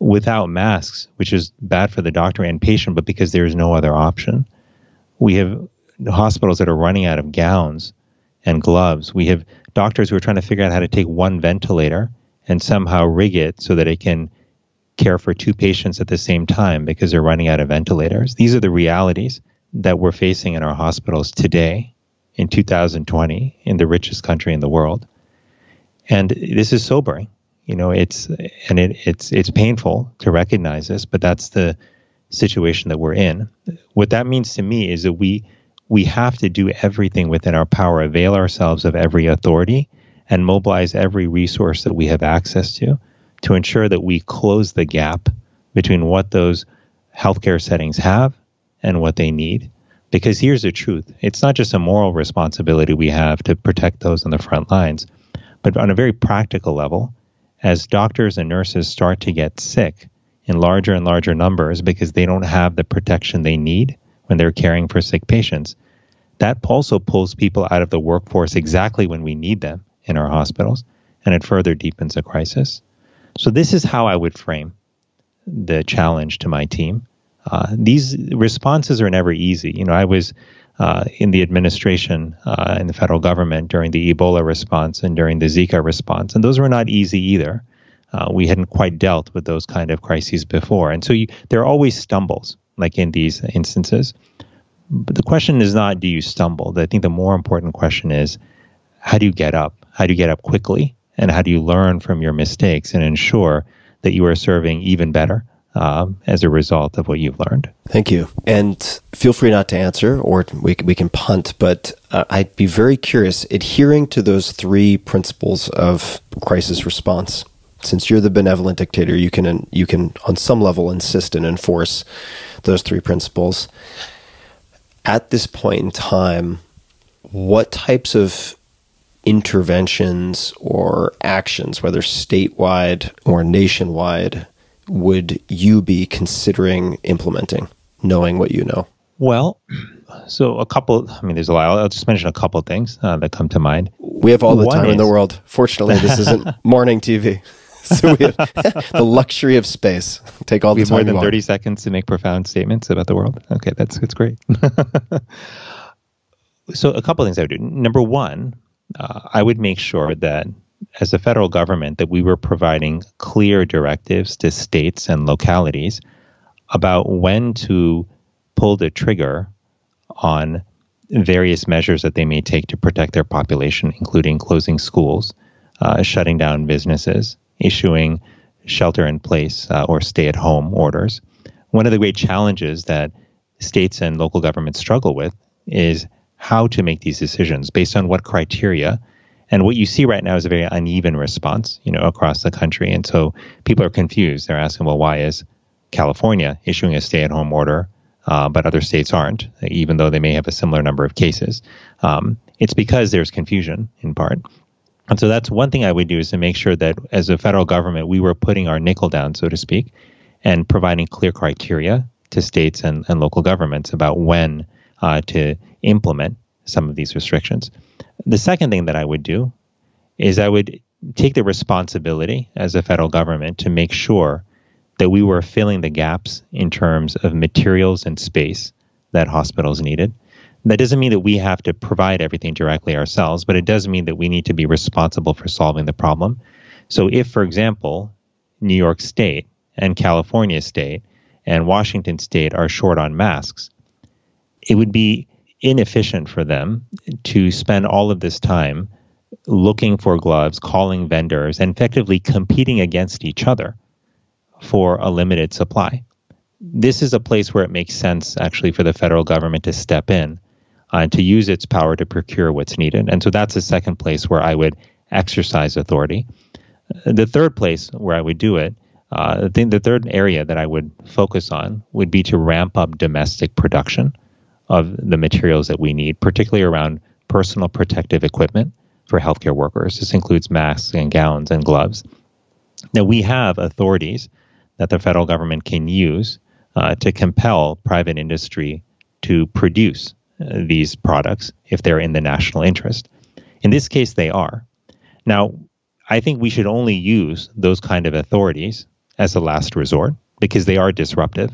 without masks, which is bad for the doctor and patient, but because there is no other option. We have hospitals that are running out of gowns and gloves. We have doctors who are trying to figure out how to take one ventilator and somehow rig it so that it can care for two patients at the same time because they're running out of ventilators. These are the realities that we're facing in our hospitals today in 2020 in the richest country in the world. And this is sobering. You know, it's and it, it's it's painful to recognize this, but that's the situation that we're in. What that means to me is that we we have to do everything within our power, avail ourselves of every authority, and mobilize every resource that we have access to to ensure that we close the gap between what those healthcare settings have and what they need. Because here's the truth it's not just a moral responsibility we have to protect those on the front lines, but on a very practical level, as doctors and nurses start to get sick in larger and larger numbers because they don't have the protection they need when they're caring for sick patients, that also pulls people out of the workforce exactly when we need them in our hospitals, and it further deepens the crisis. So, this is how I would frame the challenge to my team. Uh, these responses are never easy. You know, I was uh, in the administration uh, in the federal government during the Ebola response and during the Zika response, and those were not easy either. Uh, we hadn't quite dealt with those kind of crises before, and so you, there are always stumbles, like in these instances. But the question is not do you stumble. I think the more important question is how do you get up? How do you get up quickly? And how do you learn from your mistakes and ensure that you are serving even better um, as a result of what you've learned. Thank you. And feel free not to answer, or we, we can punt, but uh, I'd be very curious adhering to those three principles of crisis response. Since you're the benevolent dictator, you can you can on some level insist and enforce those three principles. At this point in time, what types of interventions or actions, whether statewide or nationwide, would you be considering implementing, knowing what you know? Well, so a couple. I mean, there's a lot. I'll just mention a couple things uh, that come to mind. We have all the One time is, in the world. Fortunately, this isn't morning TV, so we have the luxury of space. Take all we the time. more than thirty seconds to make profound statements about the world. Okay, that's that's great. so a couple things I would do. Number one, uh, I would make sure that as a federal government that we were providing clear directives to states and localities about when to pull the trigger on various measures that they may take to protect their population, including closing schools, uh, shutting down businesses, issuing shelter in place uh, or stay at home orders. One of the great challenges that states and local governments struggle with is how to make these decisions based on what criteria and what you see right now is a very uneven response, you know, across the country. And so people are confused. They're asking, well, why is California issuing a stay-at-home order, uh, but other states aren't, even though they may have a similar number of cases? Um, it's because there's confusion in part. And so that's one thing I would do is to make sure that as a federal government, we were putting our nickel down, so to speak, and providing clear criteria to states and, and local governments about when uh, to implement some of these restrictions. The second thing that I would do is I would take the responsibility as a federal government to make sure that we were filling the gaps in terms of materials and space that hospitals needed. That doesn't mean that we have to provide everything directly ourselves, but it does mean that we need to be responsible for solving the problem. So, if, for example, New York State and California State and Washington State are short on masks, it would be inefficient for them to spend all of this time looking for gloves, calling vendors, and effectively competing against each other for a limited supply. this is a place where it makes sense actually for the federal government to step in uh, and to use its power to procure what's needed. And so that's the second place where I would exercise authority. The third place where I would do it, uh, think the third area that I would focus on would be to ramp up domestic production of the materials that we need, particularly around personal protective equipment for healthcare workers. This includes masks and gowns and gloves. Now, we have authorities that the federal government can use uh, to compel private industry to produce uh, these products if they're in the national interest. In this case, they are. Now, I think we should only use those kind of authorities as a last resort because they are disruptive.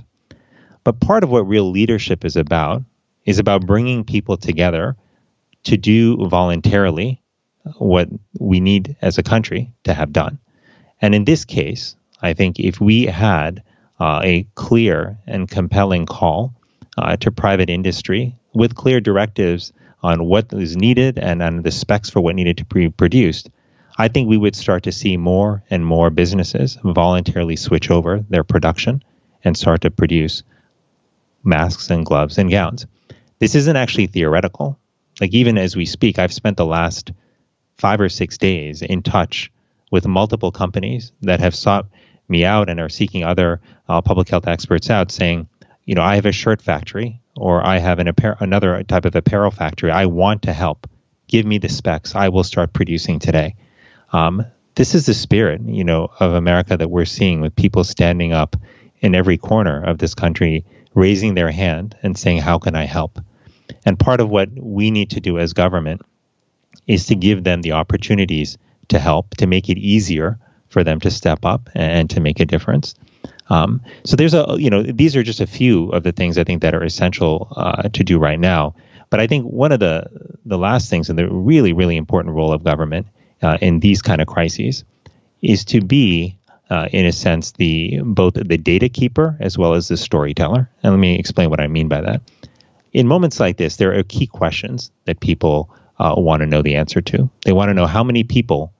But part of what real leadership is about is about bringing people together to do voluntarily what we need as a country to have done. And in this case, I think if we had uh, a clear and compelling call uh, to private industry with clear directives on what is needed and on the specs for what needed to be produced, I think we would start to see more and more businesses voluntarily switch over their production and start to produce masks and gloves and gowns. This isn't actually theoretical. Like, even as we speak, I've spent the last five or six days in touch with multiple companies that have sought me out and are seeking other uh, public health experts out saying, you know, I have a shirt factory or I have an another type of apparel factory. I want to help. Give me the specs. I will start producing today. Um, this is the spirit, you know, of America that we're seeing with people standing up in every corner of this country, raising their hand and saying, "How can I help?" And part of what we need to do as government is to give them the opportunities to help, to make it easier for them to step up and to make a difference. Um, so there's a, you know, these are just a few of the things I think that are essential uh, to do right now. But I think one of the the last things and the really really important role of government uh, in these kind of crises is to be, uh, in a sense, the both the data keeper as well as the storyteller. And let me explain what I mean by that. In moments like this, there are key questions that people uh, want to know the answer to. They want to know how many people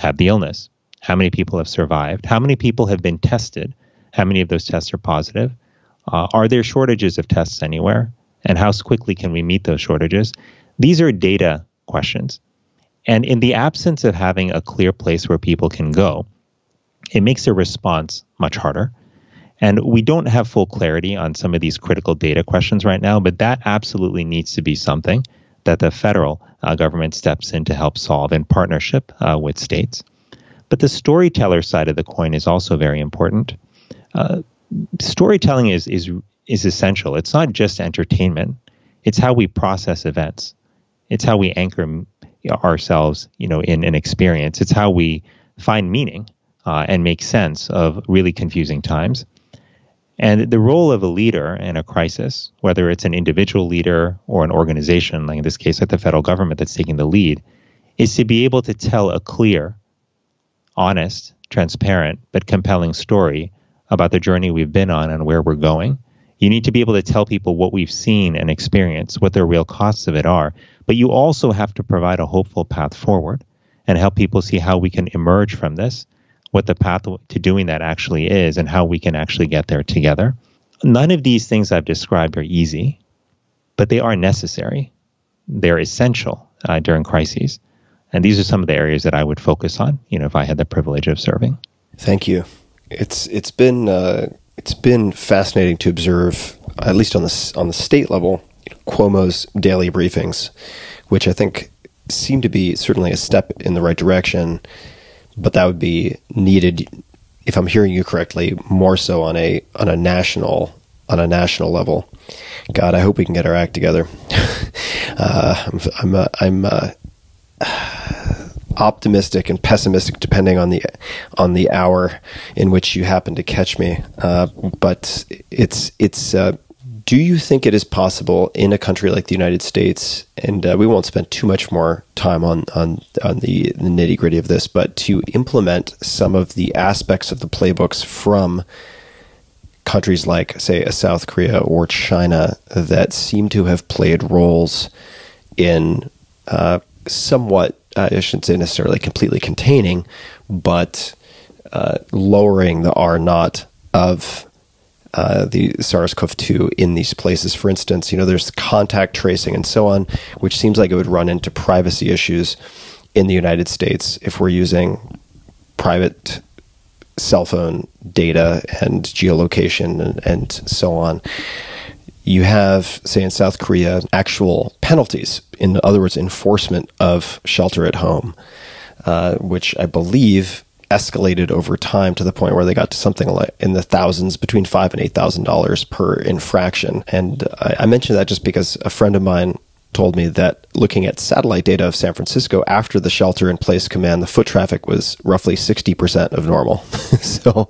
have the illness, how many people have survived, how many people have been tested, how many of those tests are positive, uh, are there shortages of tests anywhere, and how quickly can we meet those shortages? These are data questions. And in the absence of having a clear place where people can go, it makes a response much harder. And we don't have full clarity on some of these critical data questions right now, but that absolutely needs to be something that the federal uh, government steps in to help solve in partnership uh, with states. But the storyteller side of the coin is also very important. Uh, storytelling is is is essential. It's not just entertainment; it's how we process events. It's how we anchor ourselves, you know, in an experience. It's how we find meaning uh, and make sense of really confusing times. And the role of a leader in a crisis, whether it's an individual leader or an organization, like in this case, like the federal government that's taking the lead, is to be able to tell a clear, honest, transparent, but compelling story about the journey we've been on and where we're going. You need to be able to tell people what we've seen and experienced, what the real costs of it are. But you also have to provide a hopeful path forward and help people see how we can emerge from this what the path to doing that actually is and how we can actually get there together. None of these things I've described are easy, but they are necessary. They're essential uh, during crises. And these are some of the areas that I would focus on, you know, if I had the privilege of serving. Thank you. It's it's been uh, it's been fascinating to observe, at least on the on the state level, Cuomo's daily briefings, which I think seem to be certainly a step in the right direction but that would be needed if I'm hearing you correctly, more so on a on a national on a national level. God, I hope we can get our act together. uh, I'm I'm, uh, I'm uh, optimistic and pessimistic depending on the on the hour in which you happen to catch me. Uh, but it's it's uh, do you think it is possible in a country like the United States, and uh, we won't spend too much more time on on, on the, the nitty gritty of this, but to implement some of the aspects of the playbooks from countries like, say, South Korea or China that seem to have played roles in uh, somewhat, uh, I shouldn't say necessarily completely containing, but uh, lowering the R naught of uh, the SARS-CoV-2 in these places. For instance, you know, there's contact tracing and so on, which seems like it would run into privacy issues in the United States if we're using private cell phone data and geolocation and, and so on. You have, say, in South Korea, actual penalties. In other words, enforcement of shelter at home, uh, which I believe escalated over time to the point where they got to something like in the thousands, between five and eight thousand dollars per infraction. And I, I mention that just because a friend of mine told me that looking at satellite data of San Francisco after the shelter in place command, the foot traffic was roughly 60% of normal. so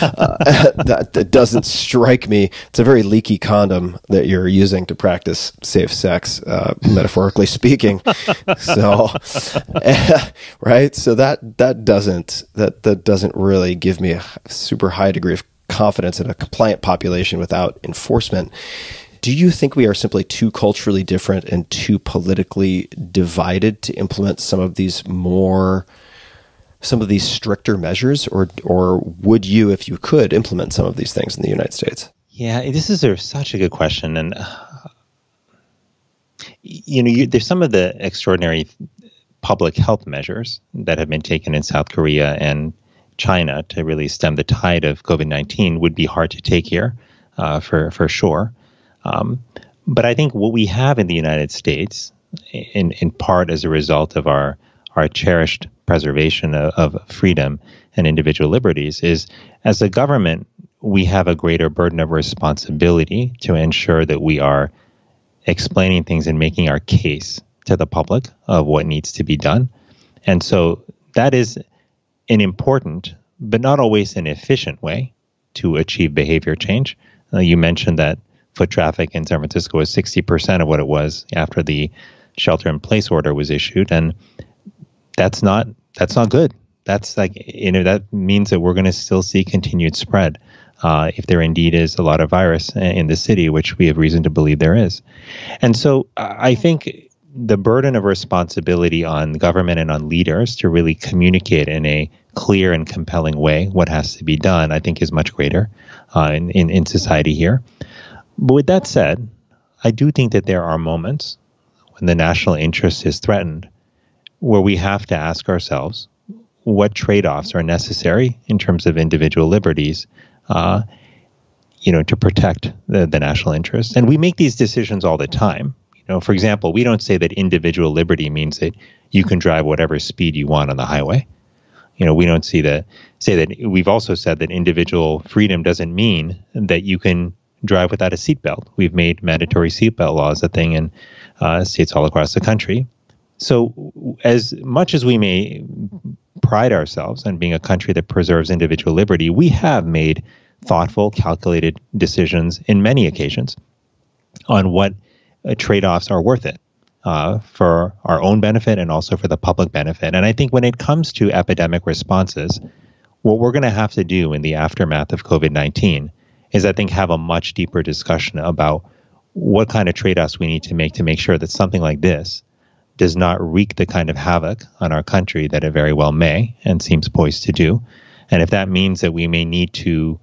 uh, that, that, doesn't strike me. It's a very leaky condom that you're using to practice safe sex, uh, metaphorically speaking. So, right. So that, that doesn't, that, that doesn't really give me a super high degree of confidence in a compliant population without enforcement do you think we are simply too culturally different and too politically divided to implement some of these more some of these stricter measures or or would you if you could implement some of these things in the United States? Yeah, this is a, such a good question and uh, you know, you, there's some of the extraordinary public health measures that have been taken in South Korea and China to really stem the tide of COVID 19 would be hard to take here uh, for, for sure. Um, but I think what we have in the United States, in in part as a result of our our cherished preservation of, of freedom and individual liberties, is as a government we have a greater burden of responsibility to ensure that we are explaining things and making our case to the public of what needs to be done. And so that is an important, but not always an efficient way to achieve behavior change. Uh, you mentioned that foot traffic in San Francisco was 60% of what it was after the shelter in place order was issued. And that's not that's not good. That's like you know that means that we're going to still see continued spread uh, if there indeed is a lot of virus in the city, which we have reason to believe there is. And so I think the burden of responsibility on government and on leaders to really communicate in a clear and compelling way what has to be done, I think, is much greater uh, in, in in society here. But with that said, I do think that there are moments when the national interest is threatened where we have to ask ourselves what trade offs are necessary in terms of individual liberties. Uh, you know, to protect the, the national interest. And we make these decisions all the time. You know, for example, we don't say that individual liberty means that you can drive whatever speed you want on the highway. You know, we don't see that say that we've also said that individual freedom doesn't mean that you can drive without a seatbelt. We've made mandatory seatbelt laws a thing in uh, states all across the country. So, as much as we may pride ourselves on being a country that preserves individual liberty, we have made thoughtful, calculated decisions in many occasions on what uh, trade offs are worth it uh, for our own benefit and also for the public benefit. And I think when it comes to epidemic responses, what we're going to have to do in the aftermath of COVID 19 is I think have a much deeper discussion about what kind of trade-offs we need to make to make sure that something like this does not wreak the kind of havoc on our country that it very well may and seems poised to do. And if that means that we may need to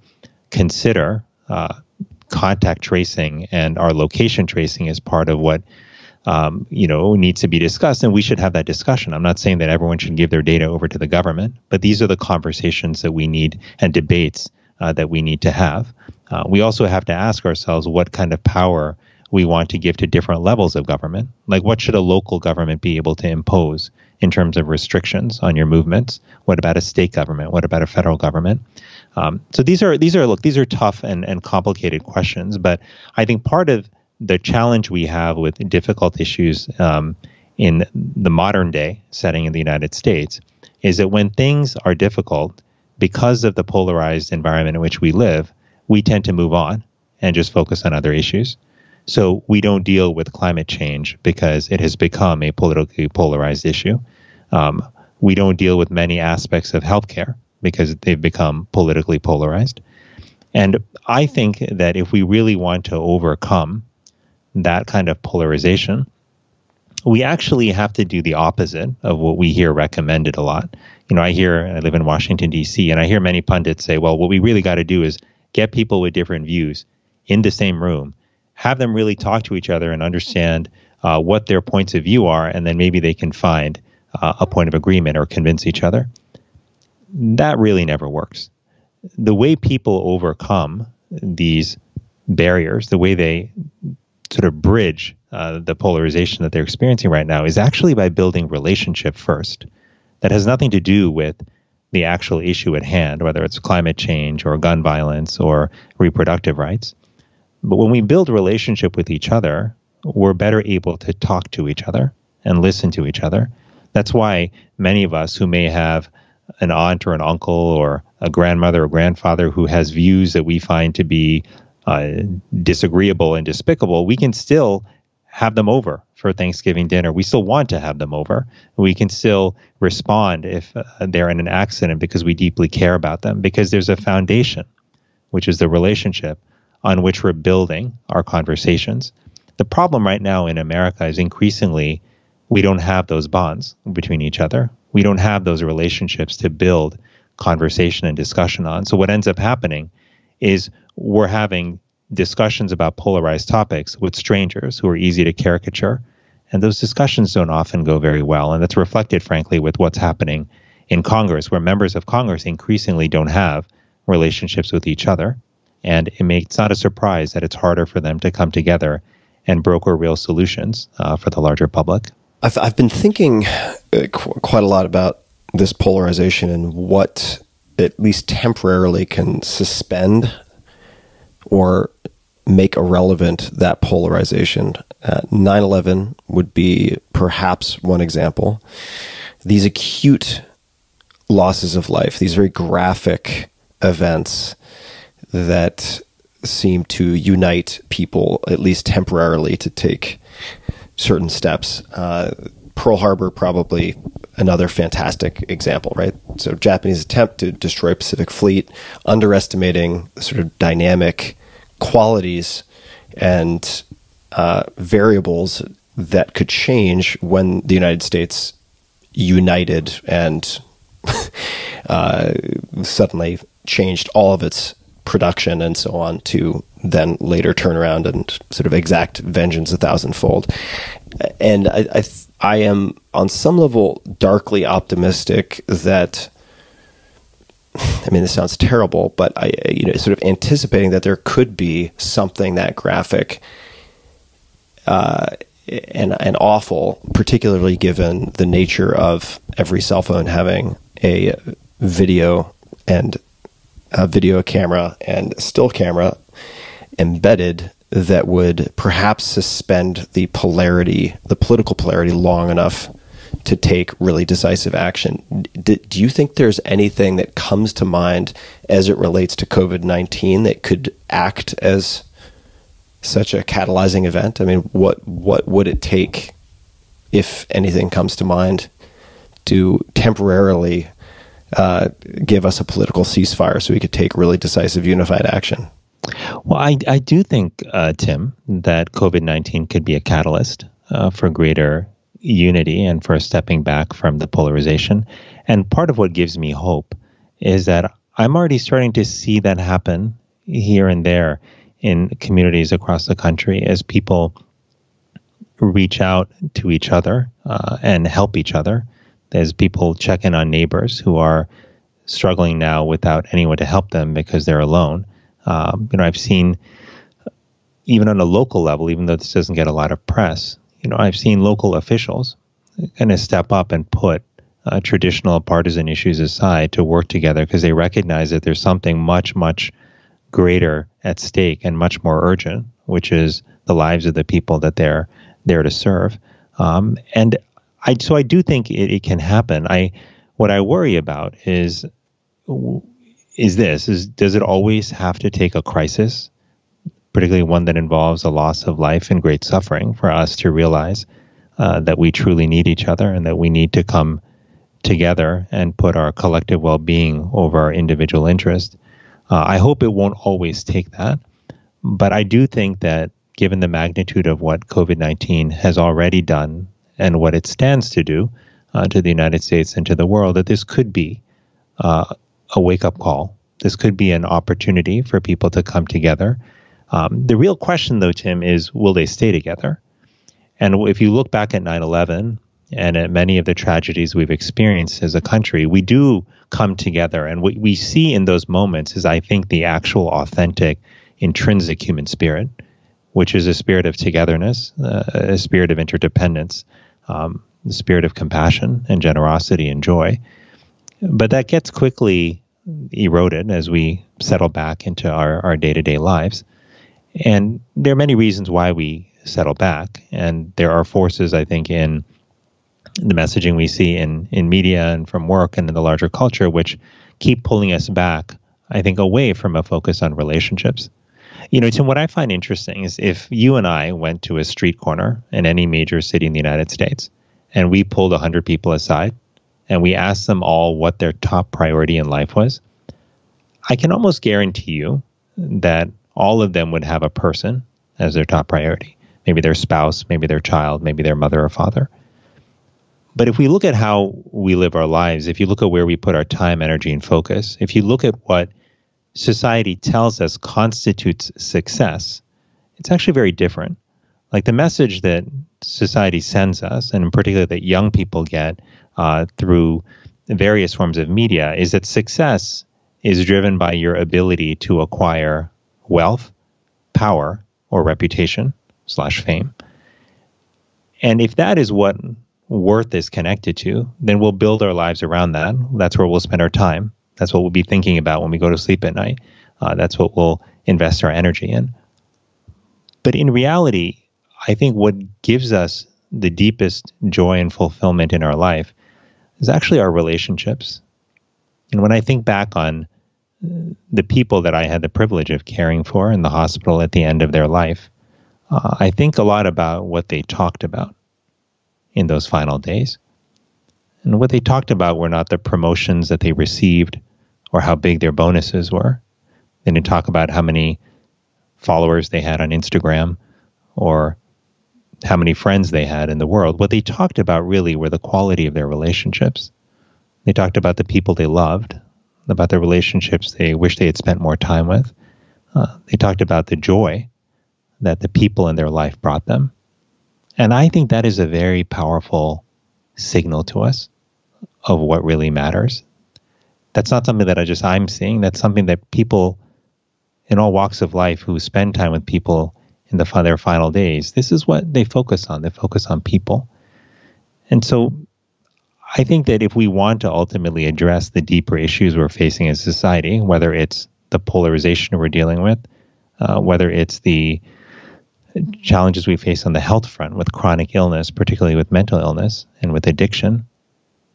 consider uh, contact tracing and our location tracing as part of what um, you know needs to be discussed, and we should have that discussion. I'm not saying that everyone should give their data over to the government, but these are the conversations that we need and debates uh, that we need to have. Uh, we also have to ask ourselves what kind of power we want to give to different levels of government. Like, what should a local government be able to impose in terms of restrictions on your movements? What about a state government? What about a federal government? Um, so these are these are look these are tough and, and complicated questions, but I think part of the challenge we have with difficult issues um, in the modern day setting in the United States is that when things are difficult, because of the polarized environment in which we live, we tend to move on and just focus on other issues. So we don't deal with climate change because it has become a politically polarized issue. Um, we don't deal with many aspects of healthcare because they've become politically polarized. And I think that if we really want to overcome that kind of polarization, we actually have to do the opposite of what we hear recommended a lot. You know, I hear, I live in Washington, D.C., and I hear many pundits say, well, what we really got to do is get people with different views in the same room, have them really talk to each other and understand uh, what their points of view are, and then maybe they can find uh, a point of agreement or convince each other. That really never works. The way people overcome these barriers, the way they sort of bridge uh, the polarization that they're experiencing right now, is actually by building relationship first. That has nothing to do with the actual issue at hand, whether it's climate change or gun violence or reproductive rights. But when we build relationship with each other, we're better able to talk to each other and listen to each other. That's why many of us who may have an aunt or an uncle or a grandmother or grandfather who has views that we find to be uh, disagreeable and despicable, we can still have them over for Thanksgiving dinner. We still want to have them over. We can still respond if uh, they're in an accident because we deeply care about them, because there's a foundation, which is the relationship on which we're building our conversations. The problem right now in America is increasingly we don't have those bonds between each other. We don't have those relationships to build conversation and discussion on. So what ends up happening is we're having discussions about polarized topics with strangers who are easy to caricature. And those discussions don't often go very well. And that's reflected, frankly, with what's happening in Congress, where members of Congress increasingly don't have relationships with each other. And it makes it's not a surprise that it's harder for them to come together and broker real solutions uh, for the larger public. I've, I've been thinking uh, quite a lot about this polarization and what at least temporarily can suspend or make irrelevant that polarization. Uh, 9 uh, 11 would be perhaps one example. These acute losses of life, these very graphic events that seem to unite people, at least temporarily, to take certain steps. Uh, Pearl Harbor, probably another fantastic example, right? So, Japanese attempt to destroy Pacific Fleet, underestimating sort of dynamic qualities and uh, variables that could change when the United States united and uh, suddenly changed all of its production and so on to then later turn around and sort of exact vengeance a thousandfold. And I, I, I am on some level darkly optimistic that. I mean, this sounds terrible, but I, you know, sort of anticipating that there could be something that graphic uh, and and awful, particularly given the nature of every cell phone having a video and a video camera and still camera embedded that would perhaps suspend the polarity, the political polarity, long enough to take really decisive action. D- do you think there's anything that comes to mind as it relates to COVID 19 that could act as such a catalyzing event? I mean, what, what would it take, if anything comes to mind, to temporarily uh, give us a political ceasefire so we could take really decisive, unified action? Well, I, I do think, uh, Tim, that COVID 19 could be a catalyst uh, for greater unity and for stepping back from the polarization. And part of what gives me hope is that I'm already starting to see that happen here and there in communities across the country as people reach out to each other uh, and help each other as people check in on neighbors who are struggling now without anyone to help them because they're alone. Um, you know, I've seen even on a local level, even though this doesn't get a lot of press, you know, I've seen local officials kind of step up and put uh, traditional partisan issues aside to work together because they recognize that there's something much, much greater at stake and much more urgent, which is the lives of the people that they're there to serve. Um, and I so I do think it, it can happen. I what I worry about is is this is does it always have to take a crisis, particularly one that involves a loss of life and great suffering, for us to realize uh, that we truly need each other and that we need to come together and put our collective well-being over our individual interest. Uh, I hope it won't always take that, but I do think that given the magnitude of what COVID 19 has already done and what it stands to do uh, to the United States and to the world, that this could be uh, a wake up call This could be an opportunity for people to come together. Um, the real question, though, Tim, is will they stay together? And if you look back at 9 11 and at many of the tragedies we've experienced as a country, we do come together. And what we see in those moments is, I think, the actual authentic, intrinsic human spirit, which is a spirit of togetherness, uh, a spirit of interdependence, um, the spirit of compassion and generosity and joy. But that gets quickly eroded as we settle back into our, our day-to-day lives. And there are many reasons why we settle back. And there are forces, I think, in the messaging we see in, in media and from work and in the larger culture, which keep pulling us back, I think, away from a focus on relationships. You know, Tim, what I find interesting is if you and I went to a street corner in any major city in the United States and we pulled 100 people aside and we asked them all what their top priority in life was, I can almost guarantee you that all of them would have a person as their top priority. Maybe their spouse, maybe their child, maybe their mother or father. But if we look at how we live our lives, if you look at where we put our time, energy, and focus, if you look at what society tells us constitutes success, it's actually very different. Like the message that society sends us, and in particular that young people get uh, through various forms of media, is that success is driven by your ability to acquire wealth, power, or reputation slash fame. And if that is what worth is connected to, then we'll build our lives around that. That's where we'll spend our time. That's what we'll be thinking about when we go to sleep at night. Uh, that's what we'll invest our energy in. But in reality, I think what gives us the deepest joy and fulfillment in our life is actually our relationships. And when I think back on uh, the people that I had the privilege of caring for in the hospital at the end of their life, uh, I think a lot about what they talked about in those final days. And what they talked about were not the promotions that they received or how big their bonuses were. They didn't talk about how many followers they had on Instagram or how many friends they had in the world. What they talked about really were the quality of their relationships. They talked about the people they loved, about the relationships they wish they had spent more time with. Uh, they talked about the joy that the people in their life brought them. And I think that is a very powerful signal to us of what really matters. That's not something that I just I'm seeing. That's something that people in all walks of life who spend time with people in the their final days, this is what they focus on. They focus on people. And so I think that if we want to ultimately address the deeper issues we're facing as society, whether it's the polarization we're dealing with, uh, whether it's the challenges we face on the health front with chronic illness, particularly with mental illness and with addiction,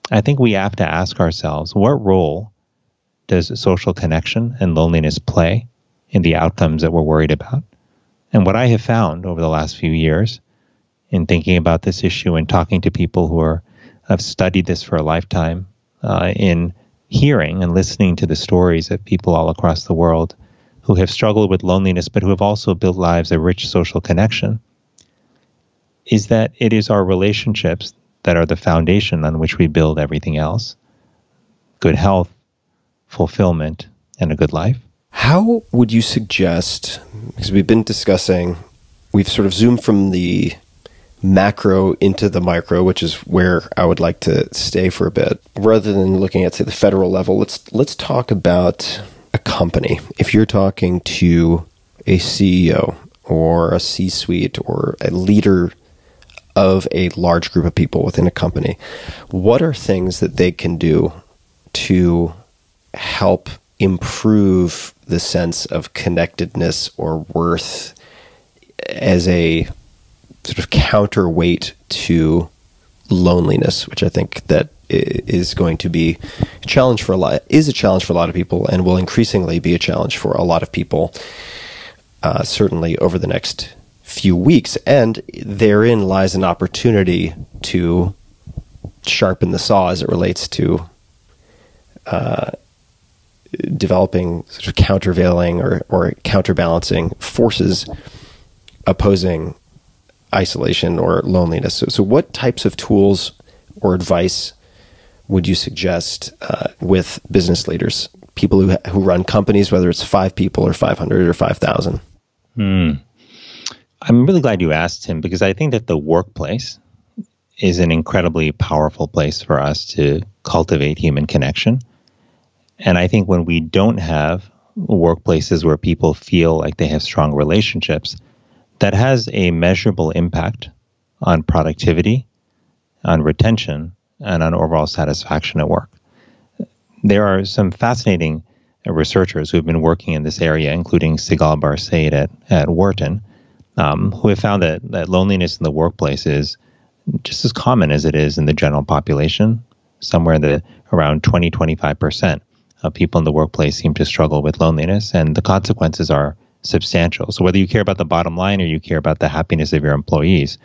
I think we have to ask ourselves what role does social connection and loneliness play in the outcomes that we're worried about? And what I have found over the last few years in thinking about this issue and talking to people who are have studied this for a lifetime, uh, in hearing and listening to the stories of people all across the world who have struggled with loneliness, but who have also built lives of rich social connection, is that it is our relationships that are the foundation on which we build everything else good health, fulfillment, and a good life. How would you suggest, because we've been discussing, we've sort of zoomed from the macro into the micro, which is where I would like to stay for a bit. Rather than looking at say the federal level, let's let's talk about a company, if you're talking to a CEO or a C suite or a leader of a large group of people within a company, what are things that they can do to help improve the sense of connectedness or worth as a sort of counterweight to loneliness, which I think that is going to be a challenge for a lot is a challenge for a lot of people and will increasingly be a challenge for a lot of people uh, certainly over the next few weeks. And therein lies an opportunity to sharpen the saw as it relates to uh, developing sort of countervailing or, or counterbalancing forces opposing isolation or loneliness so, so what types of tools or advice would you suggest uh, with business leaders, people who who run companies, whether it's five people or five hundred or five thousand? I'm really glad you asked him because I think that the workplace is an incredibly powerful place for us to cultivate human connection. And I think when we don't have workplaces where people feel like they have strong relationships, that has a measurable impact on productivity, on retention, and on overall satisfaction at work. There are some fascinating researchers who have been working in this area, including Sigal Barsade at, at Wharton, um, who have found that, that loneliness in the workplace is just as common as it is in the general population. Somewhere the around 20, 25% of people in the workplace seem to struggle with loneliness, and the consequences are substantial. So, whether you care about the bottom line or you care about the happiness of your employees,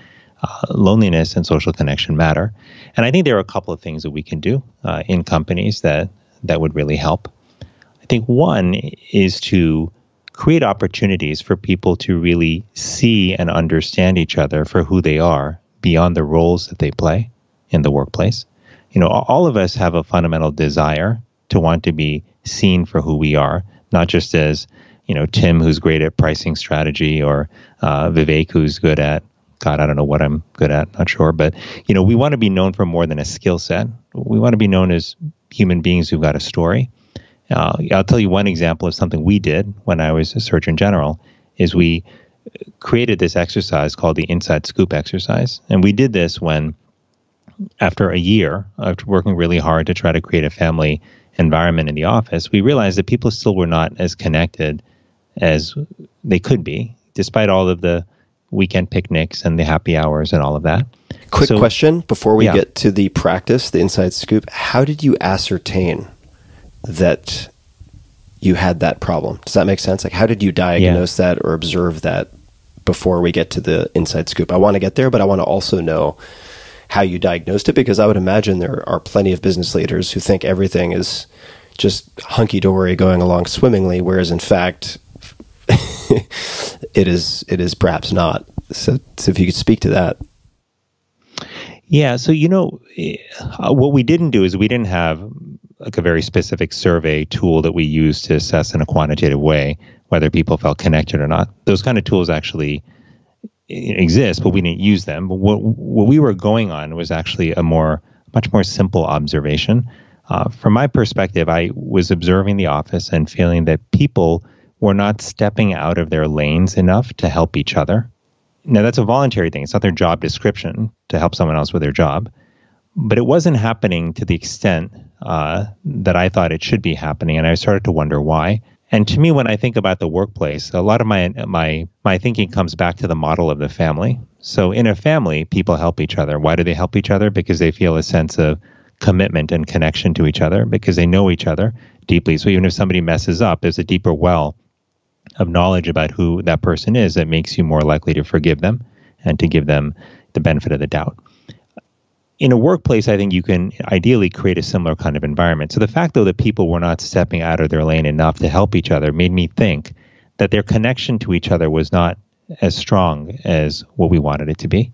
uh, loneliness and social connection matter. And I think there are a couple of things that we can do uh, in companies that, that would really help. I think one is to create opportunities for people to really see and understand each other for who they are beyond the roles that they play in the workplace. You know, all of us have a fundamental desire to want to be seen for who we are, not just as, you know, Tim who's great at pricing strategy or uh, Vivek who's good at God, I don't know what I'm good at, not sure, but you know, we want to be known for more than a skill set. We want to be known as human beings who've got a story. Uh, I'll tell you one example of something we did when I was a Surgeon General. Is we created this exercise called the Inside Scoop exercise, and we did this when, after a year of working really hard to try to create a family environment in the office, we realized that people still were not as connected as they could be, despite all of the weekend picnics and the happy hours and all of that. Quick So- question before we Yeah. get to the practice, the inside scoop. How did you ascertain that you had that problem? Does that make sense? Like, how did you diagnose that or observe that before we get to the inside scoop? I want to get there, but I want to also know how you diagnosed it because I would imagine there are plenty of business leaders who think everything is just hunky dory going along swimmingly, whereas in fact, it is it is perhaps not. So, so if you could speak to that. Yeah. So, you know, eh, what we didn't do is we didn't have like a very specific survey tool that we used to assess in a quantitative way whether people felt connected or not. Those kind of tools actually exist, but we didn't use them. But what, what we were going on was actually a more, much more simple observation. Uh, from my perspective, I was observing the office and feeling that people were not stepping out of their lanes enough to help each other. Now, that's a voluntary thing. It's not their job description to help someone else with their job. But it wasn't happening to the extent uh, that I thought it should be happening. And I started to wonder why. And to me, when I think about the workplace, a lot of my, my, my thinking comes back to the model of the family. So in a family, people help each other. Why do they help each other? Because they feel a sense of commitment and connection to each other, because they know each other deeply. So even if somebody messes up, there's a deeper well of knowledge about who that person is that makes you more likely to forgive them and to give them the benefit of the doubt. In a workplace, I think you can ideally create a similar kind of environment. So the fact, though, that people were not stepping out of their lane enough to help each other made me think that their connection to each other was not as strong as what we wanted it to be.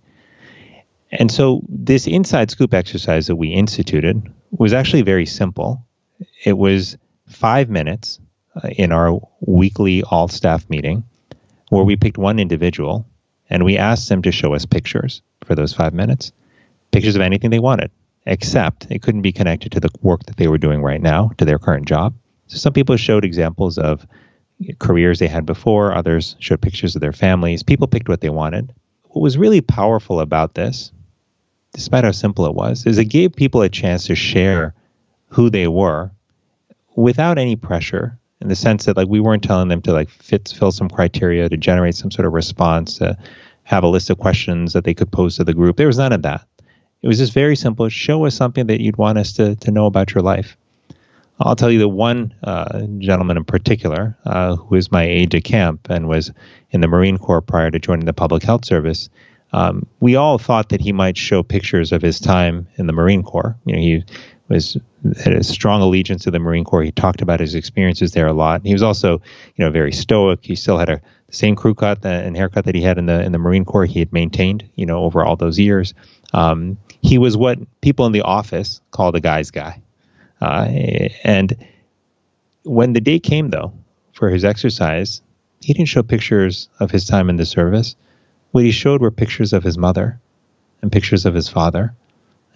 And so this inside scoop exercise that we instituted was actually very simple. It was five minutes uh, in our weekly all staff meeting where we picked one individual and we asked them to show us pictures for those five minutes pictures of anything they wanted, except it couldn't be connected to the work that they were doing right now, to their current job. So some people showed examples of careers they had before, others showed pictures of their families. People picked what they wanted. What was really powerful about this, despite how simple it was, is it gave people a chance to share who they were without any pressure in the sense that like we weren't telling them to like fit fill some criteria to generate some sort of response to have a list of questions that they could pose to the group there was none of that it was just very simple show us something that you'd want us to, to know about your life i'll tell you the one uh, gentleman in particular uh, my aide de camp and was in the marine corps prior to joining the public health service um, we all thought that he might show pictures of his time in the marine corps you know he was had a strong allegiance to the Marine Corps. He talked about his experiences there a lot. He was also, you know, very stoic. He still had a the same crew cut and haircut that he had in the in the Marine Corps. He had maintained, you know, over all those years. Um, he was what people in the office call the guy's guy, uh, and when the day came, though, for his exercise, he didn't show pictures of his time in the service. What he showed were pictures of his mother and pictures of his father.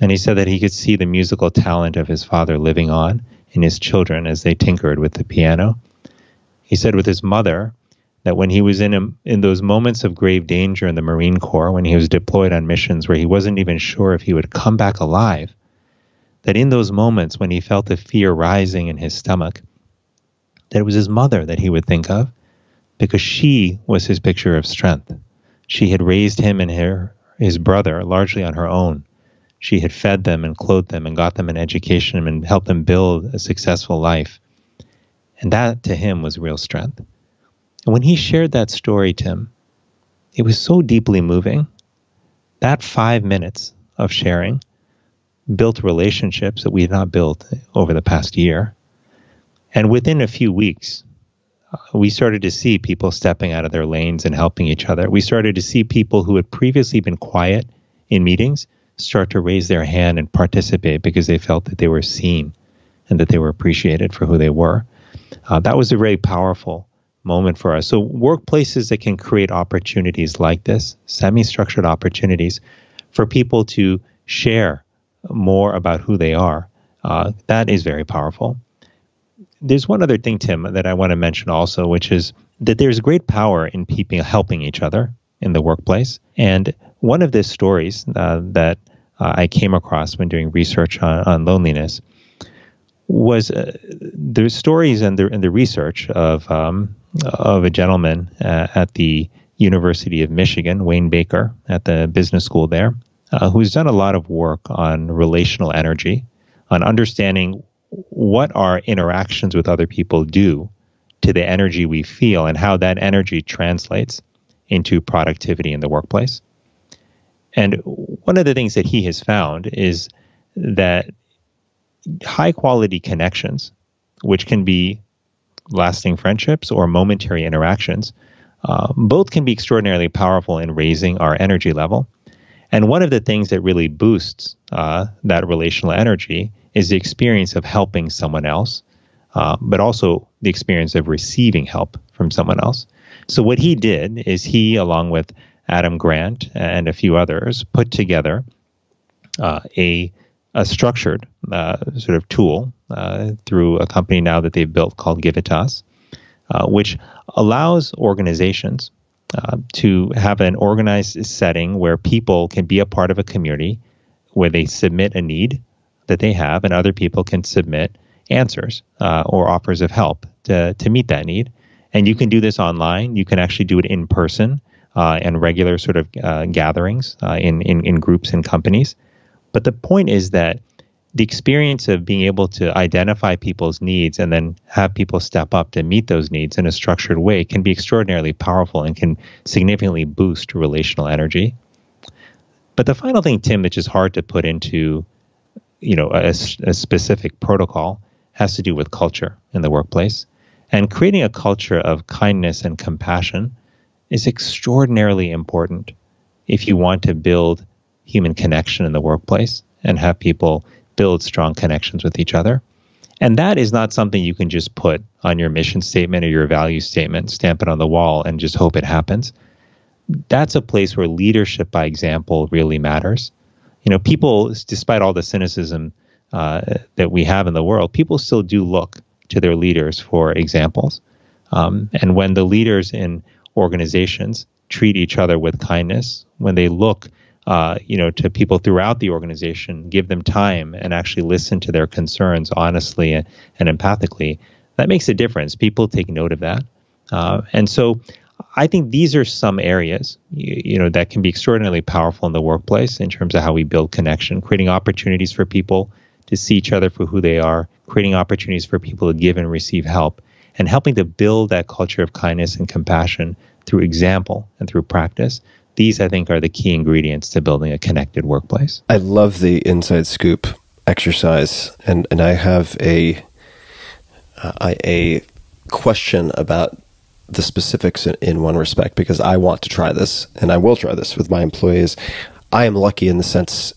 And he said that he could see the musical talent of his father living on in his children as they tinkered with the piano. He said with his mother that when he was in a, in those moments of grave danger in the Marine Corps, when he was deployed on missions where he wasn't even sure if he would come back alive, that in those moments when he felt the fear rising in his stomach, that it was his mother that he would think of because she was his picture of strength. She had raised him and her, his brother largely on her own. She had fed them and clothed them and got them an education and helped them build a successful life. And that to him was real strength. And when he shared that story, Tim, it was so deeply moving. That five minutes of sharing built relationships that we had not built over the past year. And within a few weeks, uh, we started to see people stepping out of their lanes and helping each other. We started to see people who had previously been quiet in meetings start to raise their hand and participate because they felt that they were seen and that they were appreciated for who they were. Uh, that was a very powerful moment for us. So, workplaces that can create opportunities like this, semi structured opportunities for people to share more about who they are, uh, that is very powerful. There's one other thing, Tim, that I want to mention also, which is that there's great power in people helping each other in the workplace. And one of the stories uh, that uh, I came across when doing research on, on loneliness was uh, the stories and the, and the research of um, of a gentleman uh, at the University of Michigan, Wayne Baker, at the business school there, uh, who's done a lot of work on relational energy, on understanding what our interactions with other people do to the energy we feel and how that energy translates into productivity in the workplace. And one of the things that he has found is that high quality connections, which can be lasting friendships or momentary interactions, uh, both can be extraordinarily powerful in raising our energy level. And one of the things that really boosts uh, that relational energy is the experience of helping someone else, uh, but also the experience of receiving help from someone else. So, what he did is he, along with Adam Grant and a few others, put together uh, a a structured uh, sort of tool uh, through a company now that they've built called Givitas, uh, which allows organizations uh, to have an organized setting where people can be a part of a community where they submit a need that they have and other people can submit answers uh, or offers of help to, to meet that need. And you can do this online. You can actually do it in person uh, and regular sort of gatherings in, in, in groups and companies. But the point is that the experience of being able to identify people's needs and then have people step up to meet those needs in a structured way can be extraordinarily powerful and can significantly boost relational energy. But the final thing, Tim, that's is hard to put into, you know, a, a specific protocol has to do with culture in the workplace. And creating a culture of kindness and compassion is extraordinarily important if you want to build human connection in the workplace and have people build strong connections with each other. And that is not something you can just put on your mission statement or your value statement, stamp it on the wall, and just hope it happens. That's a place where leadership by example really matters. You know, people, despite all the cynicism uh, that we have in the world, people still do look to their leaders for examples. Um, and when the leaders in organizations treat each other with kindness, when they look uh, you know, to people throughout the organization, give them time and actually listen to their concerns honestly and, and empathically, that makes a difference. People take note of that. Uh, and so I think these are some areas, you, you, know, that can be extraordinarily powerful in the workplace in terms of how we build connection, creating opportunities for people to see each other for who they are, creating opportunities for people to give and receive help, and helping to build that culture of kindness and compassion through example and through practice these, I think, are the key ingredients to building a connected workplace. I love the inside scoop exercise, and and I have a uh, a question about the specifics in, in one respect because I want to try this, and I will try this with my employees. I am lucky in the sense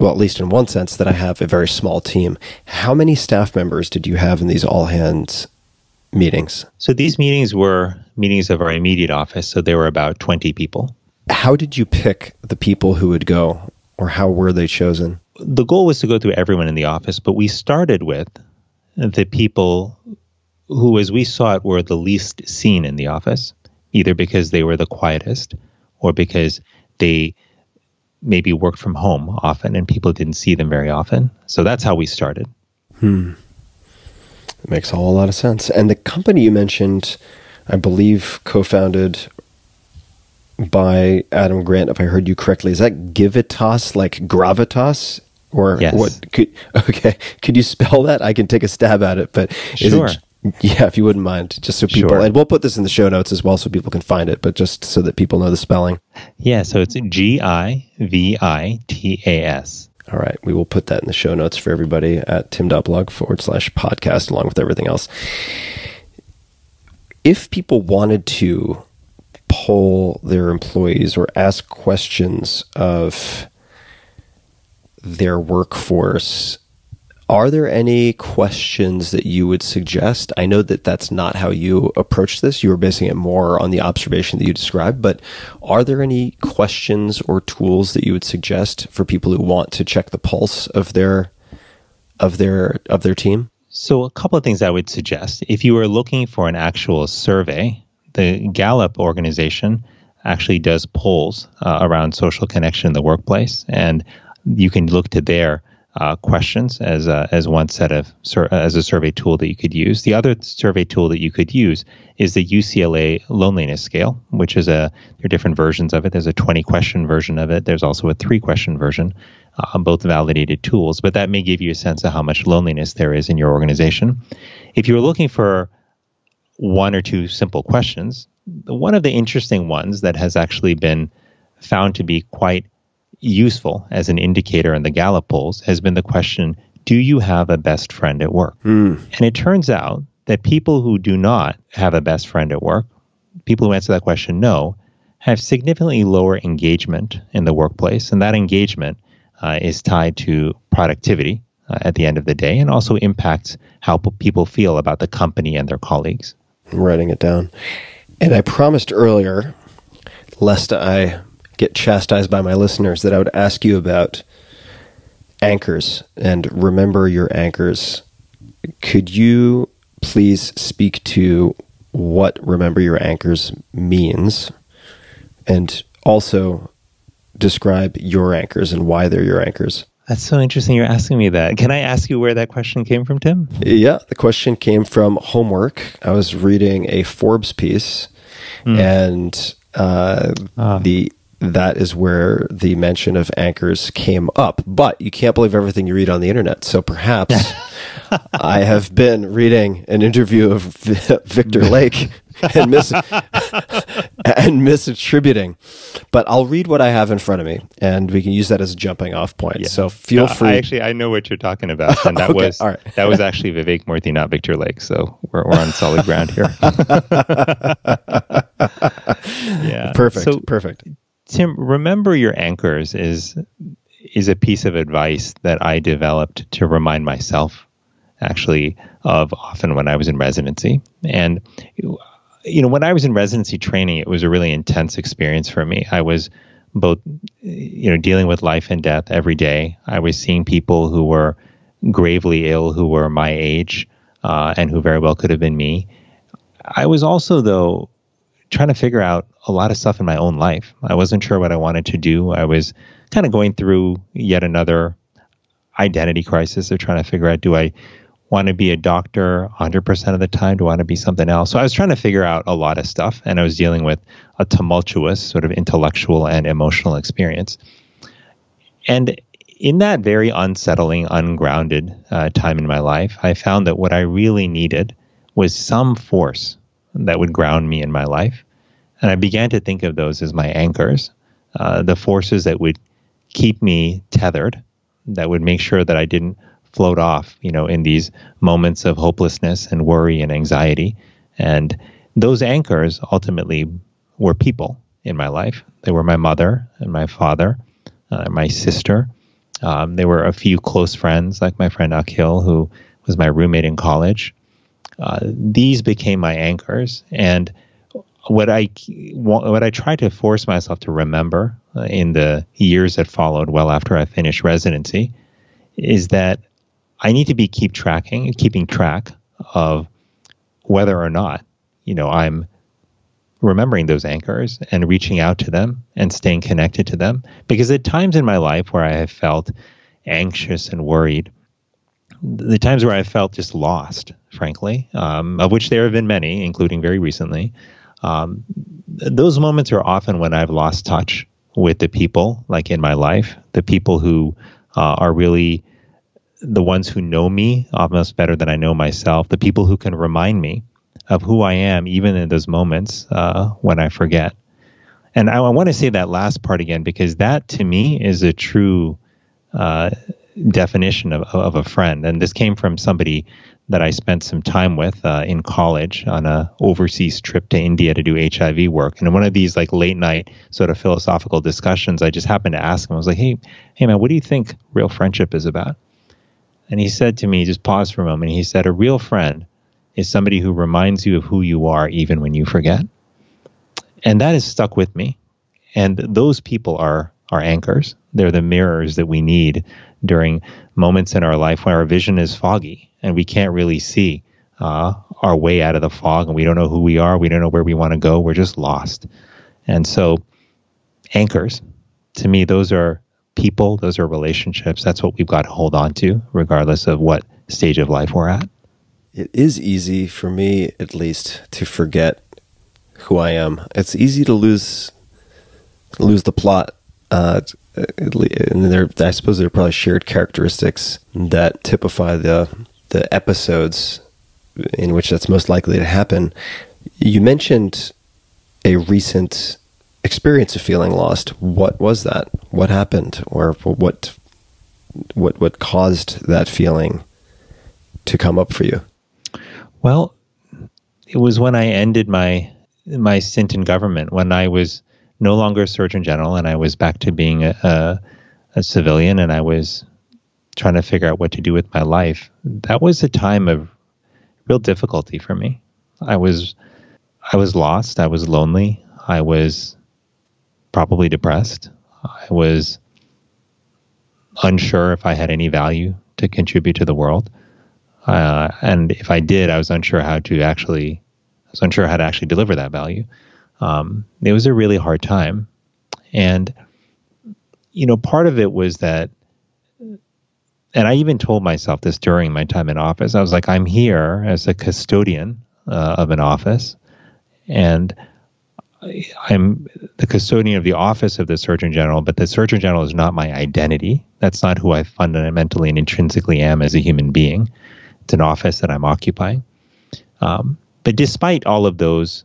well, at least in one sense, that I have a very small team. How many staff members did you have in these all hands meetings? So these meetings were meetings of our immediate office. So there were about 20 people. How did you pick the people who would go, or how were they chosen? The goal was to go through everyone in the office, but we started with the people who, as we saw it, were the least seen in the office, either because they were the quietest or because they maybe worked from home often and people didn't see them very often. So that's how we started. Hmm. It makes a whole lot of sense. And the company you mentioned, I believe, co founded by Adam Grant, if I heard you correctly. Is that Givitas, like gravitas? Or Yes. what? Could, okay. Could you spell that? I can take a stab at it, but is Sure. it, yeah, if you wouldn't mind, just so people, Sure. and we'll put this in the show notes as well so people can find it, but just so that people know the spelling. Yeah, so it's G I V I T A S. All right. We will put that in the show notes for everybody at tim.blog forward slash podcast, along with everything else. If people wanted to poll their employees or ask questions of their workforce, are there any questions that you would suggest? I know that that's not how you approach this. You were basing it more on the observation that you described, but are there any questions or tools that you would suggest for people who want to check the pulse of their of their of their team? So, a couple of things I would suggest. If you are looking for an actual survey, the Gallup organization actually does polls uh, around social connection in the workplace, and you can look to their uh, questions as a, as one set of sur- as a survey tool that you could use. The other survey tool that you could use is the UCLA loneliness scale, which is a there are different versions of it. There's a 20 question version of it. There's also a three question version. Uh, both validated tools, but that may give you a sense of how much loneliness there is in your organization. If you're looking for one or two simple questions, one of the interesting ones that has actually been found to be quite useful as an indicator in the Gallup polls has been the question Do you have a best friend at work? And it turns out that people who do not have a best friend at work, people who answer that question no, have significantly lower engagement in the workplace. And that engagement uh, is tied to productivity uh, at the end of the day and also impacts how p- people feel about the company and their colleagues. I'm writing it down. And I promised earlier, lest I get chastised by my listeners, that I would ask you about anchors and remember your anchors. Could you please speak to what remember your anchors means and also describe your anchors and why they're your anchors? That's so interesting you're asking me that. Can I ask you where that question came from, Tim? Yeah, the question came from homework. I was reading a Forbes piece, and uh, the that is where the mention of anchors came up. But you can't believe everything you read on the internet. So perhaps I have been reading an interview of Victor Lake and mis- and misattributing. But I'll read what I have in front of me, and we can use that as a jumping off point. So feel Uh, free. I actually I know what you're talking about, and that Okay, was right. that was actually Vivek Murthy, not Victor Lake. So we're, we're on solid ground here. yeah, perfect. So perfect. Tim, remember your anchors is is a piece of advice that I developed to remind myself actually of often when I was in residency. And you know, when I was in residency training, it was a really intense experience for me. I was both you know dealing with life and death every day. I was seeing people who were gravely ill who were my age uh, and who very well could have been me. I was also though trying to figure out a lot of stuff in my own life. I wasn't sure what I wanted to do. I was kind of going through yet another identity crisis of trying to figure out do I want to be a doctor 100% of the time? Do I want to be something else? So I was trying to figure out a lot of stuff and I was dealing with a tumultuous sort of intellectual and emotional experience. And in that very unsettling, ungrounded uh, time in my life, I found that what I really needed was some force that would ground me in my life. And I began to think of those as my anchors, uh, the forces that would keep me tethered, that would make sure that I didn't float off, you know, in these moments of hopelessness and worry and anxiety. And those anchors ultimately were people in my life. They were my mother and my father, uh, my sister, Um, there were a few close friends, like my friend Akhil, who was my roommate in college. Uh, these became my anchors, and what I what I tried to force myself to remember uh, in the years that followed, well after I finished residency, is that I need to be keep tracking, keeping track of whether or not you know I'm remembering those anchors and reaching out to them and staying connected to them. Because at times in my life where I have felt anxious and worried, the times where I felt just lost, frankly, um, of which there have been many, including very recently, um, those moments are often when I've lost touch with the people, like in my life, the people who uh, are really the ones who know me almost better than I know myself, the people who can remind me of who I am, even in those moments uh, when I forget. And I, I want to say that last part again because that to me is a true uh, definition of, of a friend. And this came from somebody that I spent some time with uh, in college on a overseas trip to India to do HIV work. And in one of these like late night sort of philosophical discussions, I just happened to ask him. I was like, "Hey, hey man, what do you think real friendship is about?" And he said to me, just pause for a moment. He said, "A real friend is somebody who reminds you of who you are even when you forget." And that has stuck with me. And those people are our anchors. They're the mirrors that we need during moments in our life when our vision is foggy and we can't really see uh, our way out of the fog and we don't know who we are. We don't know where we want to go. We're just lost. And so, anchors, to me, those are people, those are relationships. That's what we've got to hold on to, regardless of what stage of life we're at. It is easy for me, at least, to forget who I am. It's easy to lose lose the plot. Uh, Uh, and there, I suppose there are probably shared characteristics that typify the the episodes in which that's most likely to happen. You mentioned a recent experience of feeling lost. What was that? What happened, or what what what caused that feeling to come up for you? Well, it was when I ended my my stint in government when I was no longer Surgeon General and I was back to being a, a, a civilian and I was trying to figure out what to do with my life. That was a time of real difficulty for me. I was I was lost, I was lonely, I was probably depressed. I was unsure if I had any value to contribute to the world. Uh, and if I did, I was unsure how to actually I was unsure how to actually deliver that value. Um, it was a really hard time, and you know, part of it was that, and I even told myself this during my time in office. I was like, I'm here as a custodian uh, of an office, and I'm the custodian of the office of the Surgeon General, but the Surgeon General is not my identity. That's not who I fundamentally and intrinsically am as a human being. It's an office that I'm occupying. Um, but despite all of those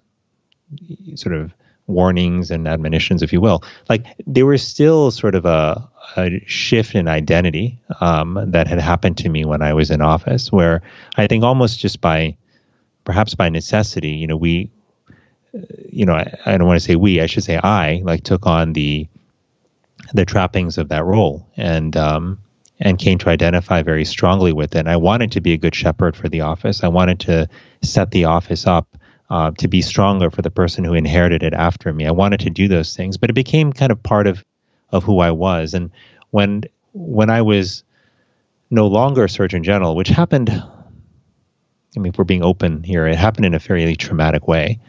sort of warnings and admonitions, if you will, like there was still sort of a, a shift in identity um, that had happened to me when I was in office, where I think almost just by perhaps by necessity, you know, we, you know, I, I don't want to say we, I should say I, like took on the the trappings of that role and um, and came to identify very strongly with it. And I wanted to be a good shepherd for the office. I wanted to set the office up uh, to be stronger for the person who inherited it after me. I wanted to do those things, but it became kind of part of of who I was. And when when I was no longer Surgeon General, which happened, I mean, if we're being open here, it happened in a fairly traumatic way,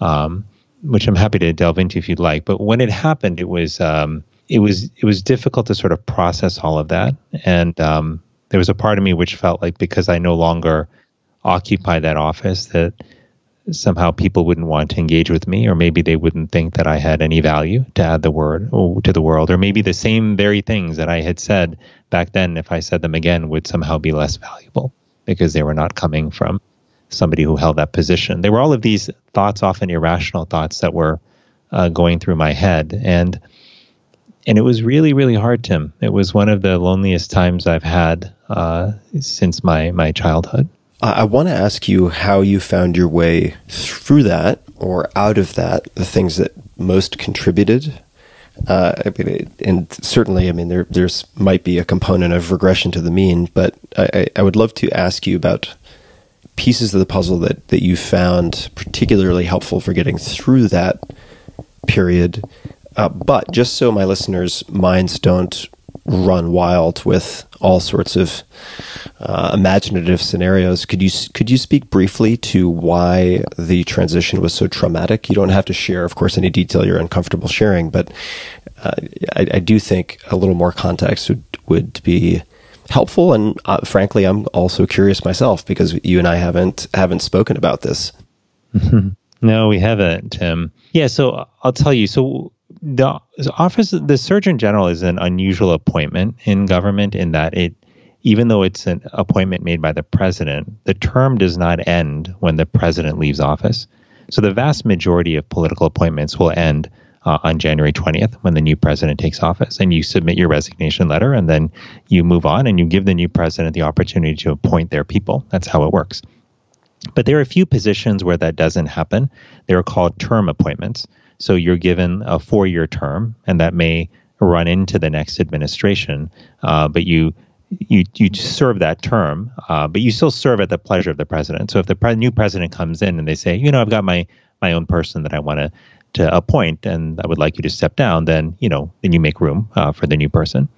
um, which I'm happy to delve into if you'd like. But when it happened, it was um, it was it was difficult to sort of process all of that, and um, there was a part of me which felt like because I no longer occupy that office that somehow people wouldn't want to engage with me, or maybe they wouldn't think that I had any value to add the word to the world, or maybe the same very things that I had said back then, if I said them again, would somehow be less valuable because they were not coming from somebody who held that position. There were all of these thoughts, often irrational thoughts, that were uh, going through my head, and and it was really, really hard, Tim. It was one of the loneliest times I've had uh, since my my childhood. I want to ask you how you found your way through that or out of that, the things that most contributed Uh, I mean, and certainly, I mean, there there's might be a component of regression to the mean, but I, I- would love to ask you about pieces of the puzzle that that you found particularly helpful for getting through that period. Uh, but just so my listeners' minds don't run wild with all sorts of uh, imaginative scenarios, could you could you speak briefly to why the transition was so traumatic? You don't have to share, of course, any detail you're uncomfortable sharing, but uh, I, I do think a little more context would would be helpful. And uh, frankly, I'm also curious myself because you and I haven't haven't spoken about this. No, we haven't, Tim. Yeah, so I'll tell you. So the office, the Surgeon General, is an unusual appointment in government in that it, even though it's an appointment made by the president, the term does not end when the president leaves office. So the vast majority of political appointments will end uh, on January 20th when the new president takes office, and you submit your resignation letter, and then you move on, and you give the new president the opportunity to appoint their people. That's how it works. But there are a few positions where that doesn't happen. They're called term appointments. So you're given a four year term, and that may run into the next administration, uh, but you you you serve that term, uh, but you still serve at the pleasure of the president. So if the pre- new president comes in and they say, you know, I've got my my own person that I want to to appoint, and I would like you to step down, then you know, then you make room uh, for the new person.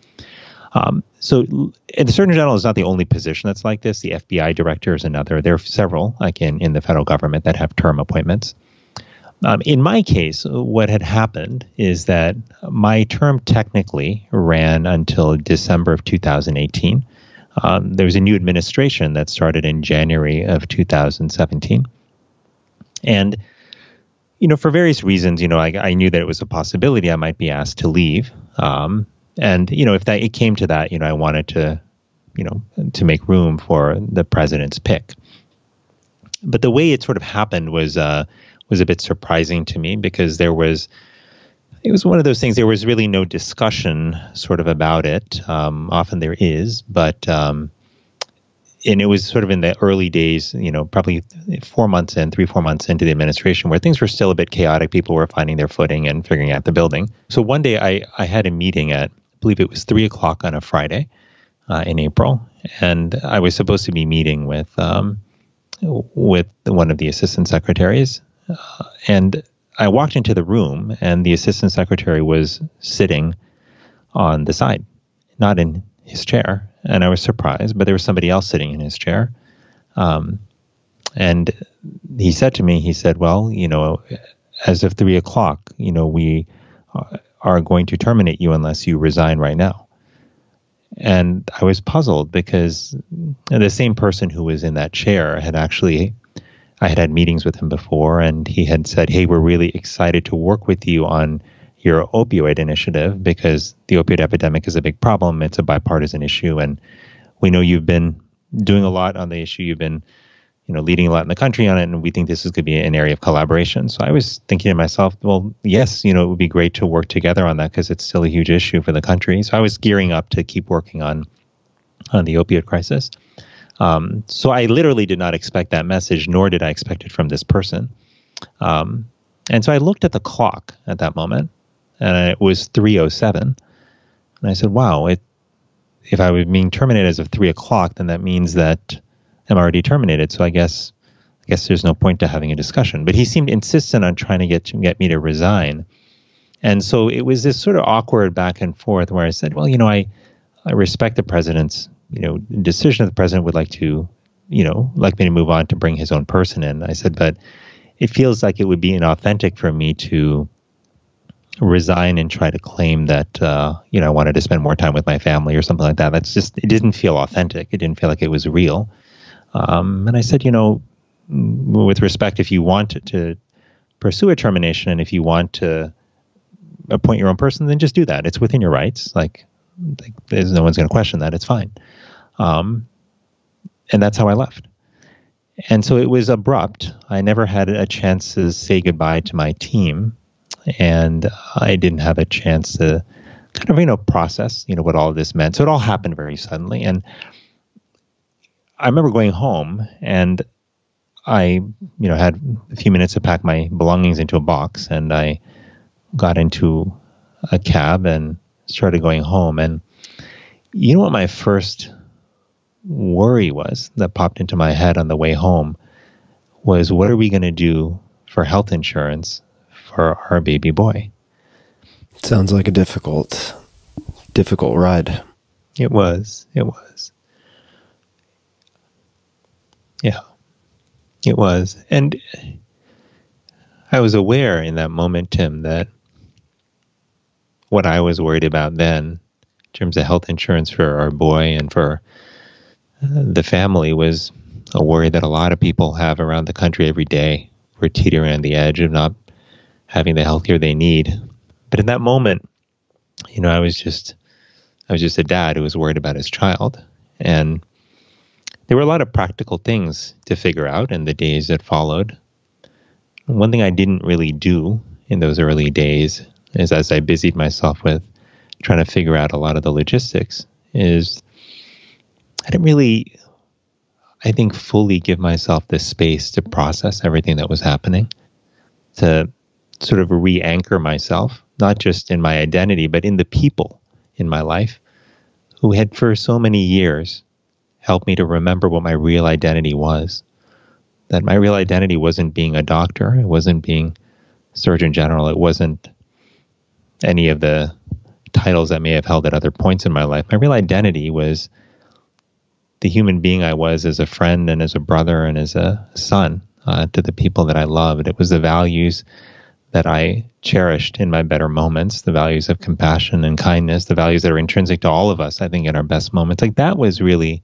Um, so, the Surgeon General is not the only position that's like this. The FBI director is another. There are several, like in, in the federal government, that have term appointments. Um, in my case, what had happened is that my term technically ran until December of 2018. Um, there was a new administration that started in January of 2017. And, you know, for various reasons, you know, I, I knew that it was a possibility I might be asked to leave. Um, and, you know, if that it came to that, you know, I wanted to, you know, to make room for the president's pick. But the way it sort of happened was uh, was a bit surprising to me because there was it was one of those things. There was really no discussion sort of about it. Um, often there is, but um, and it was sort of in the early days, you know, probably four months in, three four months into the administration, where things were still a bit chaotic. People were finding their footing and figuring out the building. So one day, I I had a meeting at I believe it was three o'clock on a Friday uh, in April, and I was supposed to be meeting with um, with one of the assistant secretaries, uh, and I walked into the room, and the assistant secretary was sitting on the side, not in his chair, and I was surprised. But there was somebody else sitting in his chair, um, and he said to me, he said, "Well, you know, as of three o'clock, you know, we are going to terminate you unless you resign right now." And I was puzzled because the same person who was in that chair had actually I had had meetings with him before, and he had said, "Hey, we're really excited to work with you on your opioid initiative because the opioid epidemic is a big problem. It's a bipartisan issue, and we know you've been doing a lot on the issue. You've been, you know, leading a lot in the country on it, and we think this is going to be an area of collaboration." So I was thinking to myself, "Well, yes, you know, it would be great to work together on that because it's still a huge issue for the country." So I was gearing up to keep working on on the opioid crisis. Um, so I literally did not expect that message, nor did I expect it from this person. Um, and so I looked at the clock at that moment, and it was 3:07. And I said, "Wow! It, if I was being terminated as of three o'clock, then that means that I'm already terminated. So I guess, I guess there's no point to having a discussion." But he seemed insistent on trying to get to get me to resign, and so it was this sort of awkward back and forth where I said, "Well, you know, I, I respect the president's." You know decision of the president would like to you know like me to move on to bring his own person in. I said but it feels like it would be inauthentic for me to resign and try to claim that uh, you know i wanted to spend more time with my family or something like that. That's just it didn't feel authentic. It didn't feel like it was real. Um, and i said you know with respect if you want to, to pursue a termination and if you want to appoint your own person then just do that. It's within your rights. Like like, there's no one's going to question that. It's fine. Um, and that's how I left. And so it was abrupt. I never had a chance to say goodbye to my team, and I didn't have a chance to kind of you know process you know what all this meant. So it all happened very suddenly, and I remember going home and I you know had a few minutes to pack my belongings into a box, and I got into a cab and started going home. And you know what my first worry was that popped into my head on the way home was what are we going to do for health insurance for our baby boy? Sounds like a difficult, difficult ride. It was. It was. Yeah. It was. And I was aware in that moment, Tim, that what I was worried about then, in terms of health insurance for our boy and for uh, the family, was a worry that a lot of people have around the country every day. We're teetering on the edge of not having the health care they need. But in that moment, you know, I was just, I was just a dad who was worried about his child, and there were a lot of practical things to figure out in the days that followed. One thing I didn't really do in those early days is as I busied myself with trying to figure out a lot of the logistics is I didn't really I think fully give myself the space to process everything that was happening to sort of re-anchor myself not just in my identity but in the people in my life who had for so many years helped me to remember what my real identity was. That my real identity wasn't being a doctor it wasn't being surgeon general it wasn't any of the titles I may have held at other points in my life. My real identity was the human being I was as a friend and as a brother and as a son uh, to the people that I loved. It was the values that I cherished in my better moments, the values of compassion and kindness, the values that are intrinsic to all of us, I think, in our best moments. Like that was really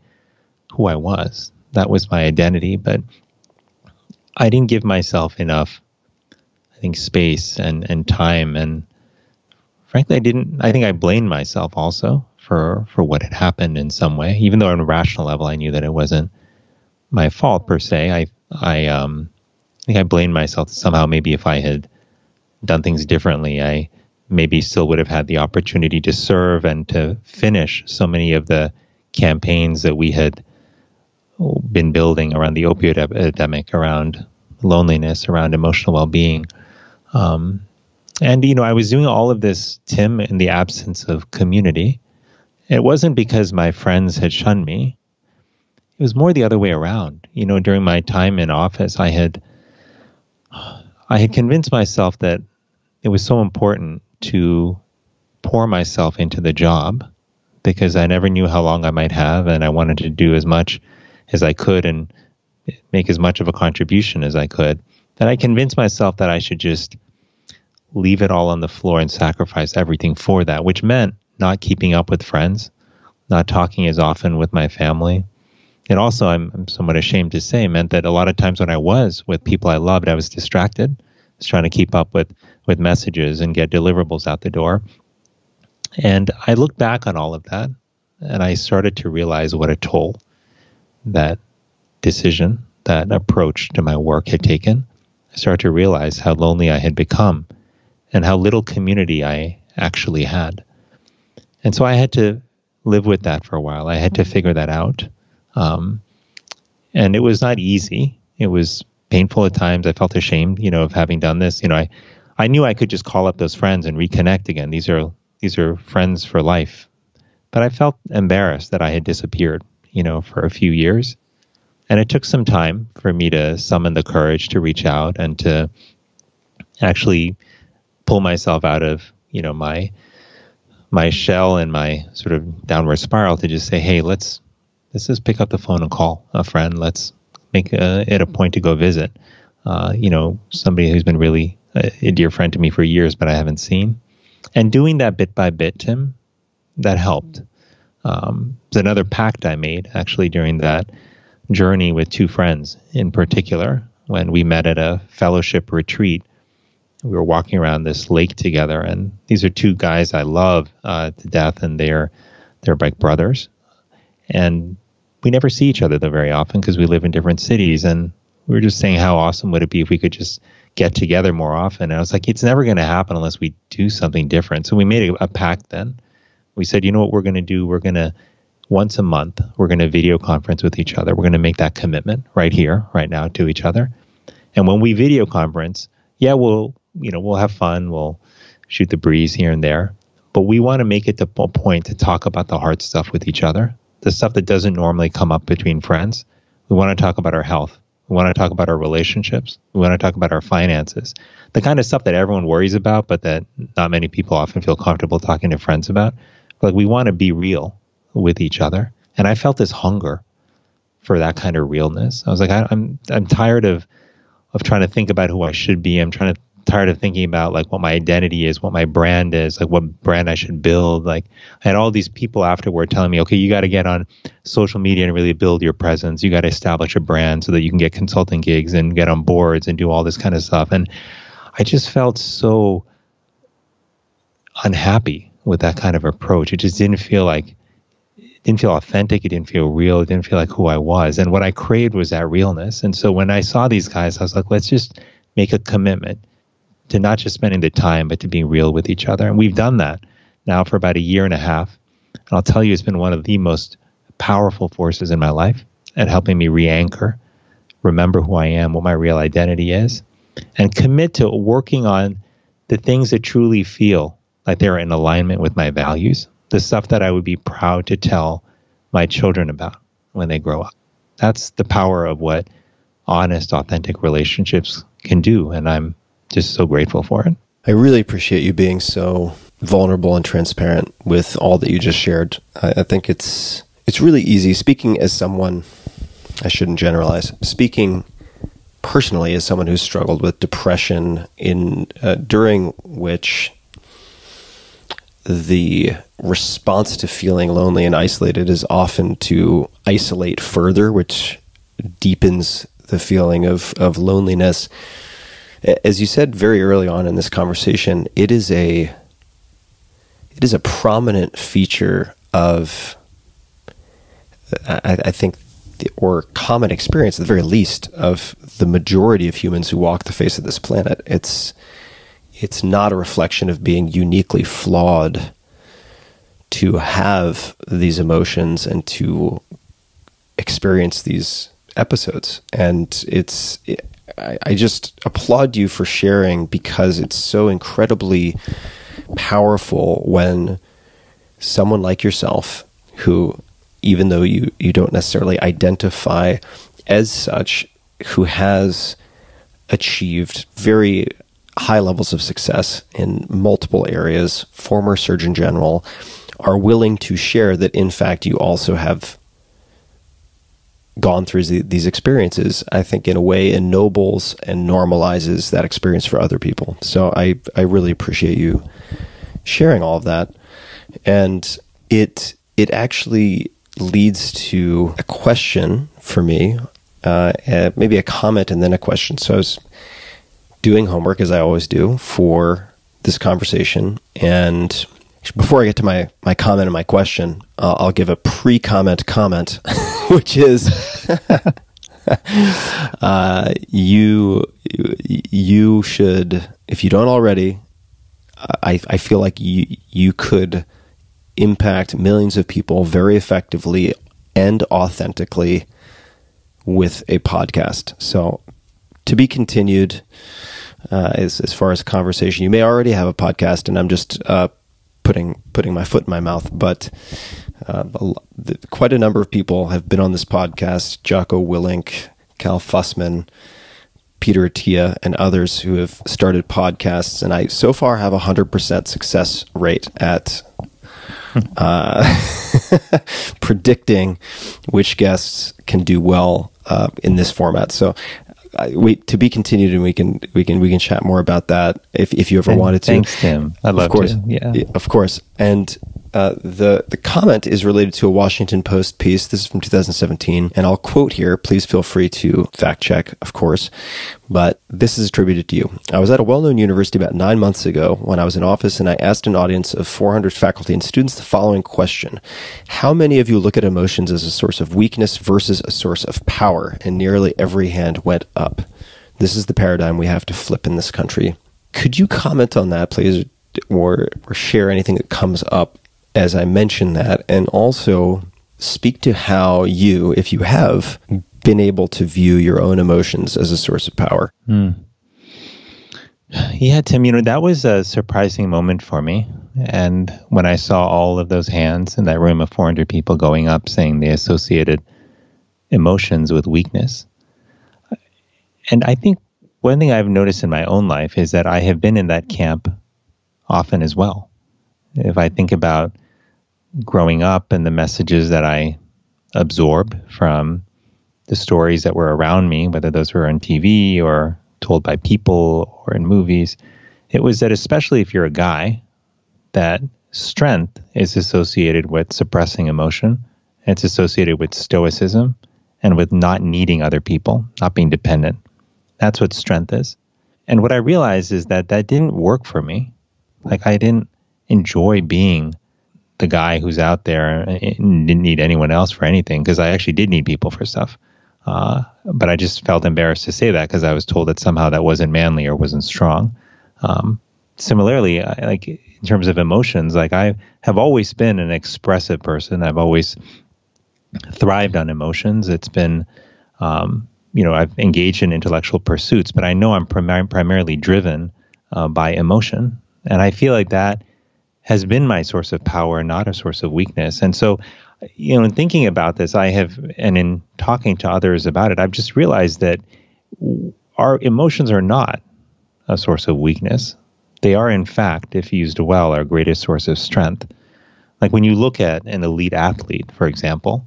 who I was. That was my identity. But I didn't give myself enough, I think, space and, and time and frankly, I didn't. I think I blamed myself also for for what had happened in some way, even though on a rational level I knew that it wasn't my fault per se. I I um I think I blamed myself somehow. Maybe if I had done things differently, I maybe still would have had the opportunity to serve and to finish so many of the campaigns that we had been building around the opioid epidemic, around loneliness, around emotional well-being. Um, and, you know, I was doing all of this, Tim, in the absence of community. It wasn't because my friends had shunned me. It was more the other way around. You know, during my time in office, I had I had convinced myself that it was so important to pour myself into the job because I never knew how long I might have and I wanted to do as much as I could and make as much of a contribution as I could. That I convinced myself that I should just leave it all on the floor and sacrifice everything for that, which meant not keeping up with friends, not talking as often with my family. It also, I'm, I'm somewhat ashamed to say, meant that a lot of times when I was with people I loved, I was distracted. I was trying to keep up with, with messages and get deliverables out the door. And I look back on all of that and I started to realize what a toll that decision, that approach to my work had taken. I started to realize how lonely I had become and how little community I actually had. And so I had to live with that for a while. I had to figure that out. Um, and it was not easy. It was painful at times. I felt ashamed, you know, of having done this. You know, I, I knew I could just call up those friends and reconnect again. These are these are friends for life. But I felt embarrassed that I had disappeared, you know, for a few years. And it took some time for me to summon the courage to reach out and to actually pull myself out of you know my my shell and my sort of downward spiral to just say, hey, let's let's just pick up the phone and call a friend. Let's make a, it a point to go visit. Uh, you know, somebody who's been really a, a, dear friend to me for years, but I haven't seen. And doing that bit by bit, Tim, that helped. Um, another pact I made actually during that journey with two friends in particular when we met at a fellowship retreat we were walking around this lake together, and these are two guys I love uh, to death, and they're they're like brothers, and we never see each other though very often because we live in different cities, and we were just saying how awesome would it be if we could just get together more often. And I was like, it's never going to happen unless we do something different. So we made a, a pact then. We said, you know what we're going to do? We're going to once a month we're going to video conference with each other. We're going to make that commitment right here, right now to each other. And when we video conference, yeah, we'll you know we'll have fun we'll shoot the breeze here and there. But we want to make it to a point to talk about the hard stuff with each other, the stuff that doesn't normally come up between friends. We want to talk about our health. We want to talk about our relationships. We want to talk about our finances, the kind of stuff that everyone worries about, but that not many people often feel comfortable talking to friends about. Like we want to be real with each other. And I felt this hunger for that kind of realness. I was like, I, I'm I'm tired of of trying to think about who I should be. I'm trying to tired of thinking about like what my identity is, what my brand is, like what brand I should build. Like I had all these people afterward telling me, okay, you got to get on social media and really build your presence. You got to establish a brand so that you can get consulting gigs and get on boards and do all this kind of stuff. And I just felt so unhappy with that kind of approach. It just didn't feel like it didn't feel authentic. It didn't feel real. It didn't feel like who I was. And what I craved was that realness. And so when I saw these guys, I was like, let's just make a commitment to not just spending the time, but to being real with each other. And we've done that now for about a year and a half. And I'll tell you, it's been one of the most powerful forces in my life at helping me re anchor, remember who I am, what my real identity is, and commit to working on the things that truly feel like they're in alignment with my values, the stuff that I would be proud to tell my children about when they grow up. That's the power of what honest, authentic relationships can do. And I'm just so grateful for it. I really appreciate you being so vulnerable and transparent with all that you just shared. I, I think it's it's really easy speaking as someone. I shouldn't generalize. Speaking personally as someone who's struggled with depression in uh, during which the response to feeling lonely and isolated is often to isolate further, which deepens the feeling of, of loneliness. As you said very early on in this conversation, it is a it is a prominent feature of I, I think the, or common experience at the very least of the majority of humans who walk the face of this planet. It's it's not a reflection of being uniquely flawed to have these emotions and to experience these episodes. And it's, I, I just applaud you for sharing because it's so incredibly powerful when someone like yourself, who, even though you, you don't necessarily identify as such, who has achieved very high levels of success in multiple areas, former Surgeon General, are willing to share that in fact you also have gone through these experiences, I think in a way ennobles and normalizes that experience for other people. So I, I really appreciate you sharing all of that. And it it actually leads to a question for me, uh, maybe a comment and then a question. So I was doing homework as I always do for this conversation. And before I get to my, my comment and my question, uh, I'll give a pre comment comment, which is uh, you you should, if you don't already, I, I feel like you, you could impact millions of people very effectively and authentically with a podcast. So to be continued uh, as as far as conversation. You may already have a podcast, and I'm just uh, putting putting my foot in my mouth, but. Uh, quite a number of people have been on this podcast Jocko Willink, Cal Fussman, Peter Attia, and others who have started podcasts. And I so far have a 100% success rate at uh, predicting which guests can do well uh, in this format. So we to be continued, and we can we can we can chat more about that if if you ever and wanted to. Thanks, Tim. I love of course, to. Yeah, of course. And uh, the the comment is related to a Washington Post piece. This is from 2017, and I'll quote here. Please feel free to fact check, of course, but this is attributed to you. I was at a well-known university about nine months ago when I was in office, and I asked an audience of 400 faculty and students the following question: How many of you look at emotions as a source of weakness versus a source of power? And nearly every hand went up. This is the paradigm we have to flip in this country. Could you comment on that, please? Or, or share anything that comes up as I mention that, and also speak to how you, if you have, been able to view your own emotions as a source of power. Mm. Yeah, Tim, you know, that was a surprising moment for me. And when I saw all of those hands in that room of 400 people going up saying they associated emotions with weakness. And I think one thing I've noticed in my own life is that I have been in that camp often as well. If I think about growing up and the messages that I absorb from the stories that were around me, whether those were on TV or told by people or in movies, it was that especially if you're a guy, that strength is associated with suppressing emotion. It's associated with stoicism and with not needing other people, not being dependent. That's what strength is. And what I realized is that that didn't work for me. Like I didn't enjoy being the guy who's out there and didn't need anyone else for anything because I actually did need people for stuff. Uh, but I just felt embarrassed to say that because I was told that somehow that wasn't manly or wasn't strong. Um, similarly, I, like in terms of emotions, like I have always been an expressive person. I've always thrived on emotions. It's been, um, you know, I've engaged in intellectual pursuits, but I know I'm prim- primarily driven uh, by emotion, and I feel like that has been my source of power, not a source of weakness. And so, you know, in thinking about this, I have, and in talking to others about it, I've just realized that our emotions are not a source of weakness. They are, in fact, if used well, our greatest source of strength. Like when you look at an elite athlete, for example,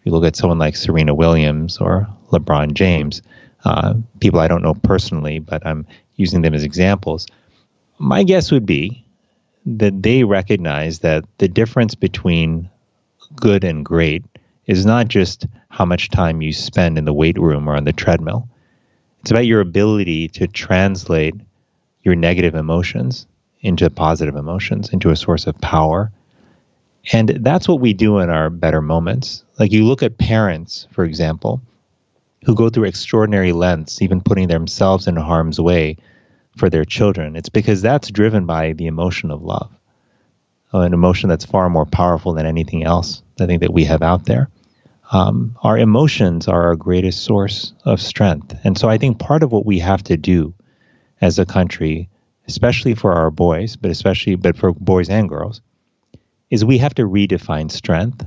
if you look at someone like Serena Williams or LeBron James, uh, people I don't know personally, but I'm using them as examples. My guess would be that they recognize that the difference between good and great is not just how much time you spend in the weight room or on the treadmill. It's about your ability to translate your negative emotions into positive emotions, into a source of power. And that's what we do in our better moments. Like you look at parents, for example, who go through extraordinary lengths, even putting themselves in harm's way for their children. It's because that's driven by the emotion of love, uh, an emotion that's far more powerful than anything else I think that we have out there. Um, our emotions are our greatest source of strength. And so I think part of what we have to do as a country, especially for our boys, but especially but for boys and girls, is we have to redefine strength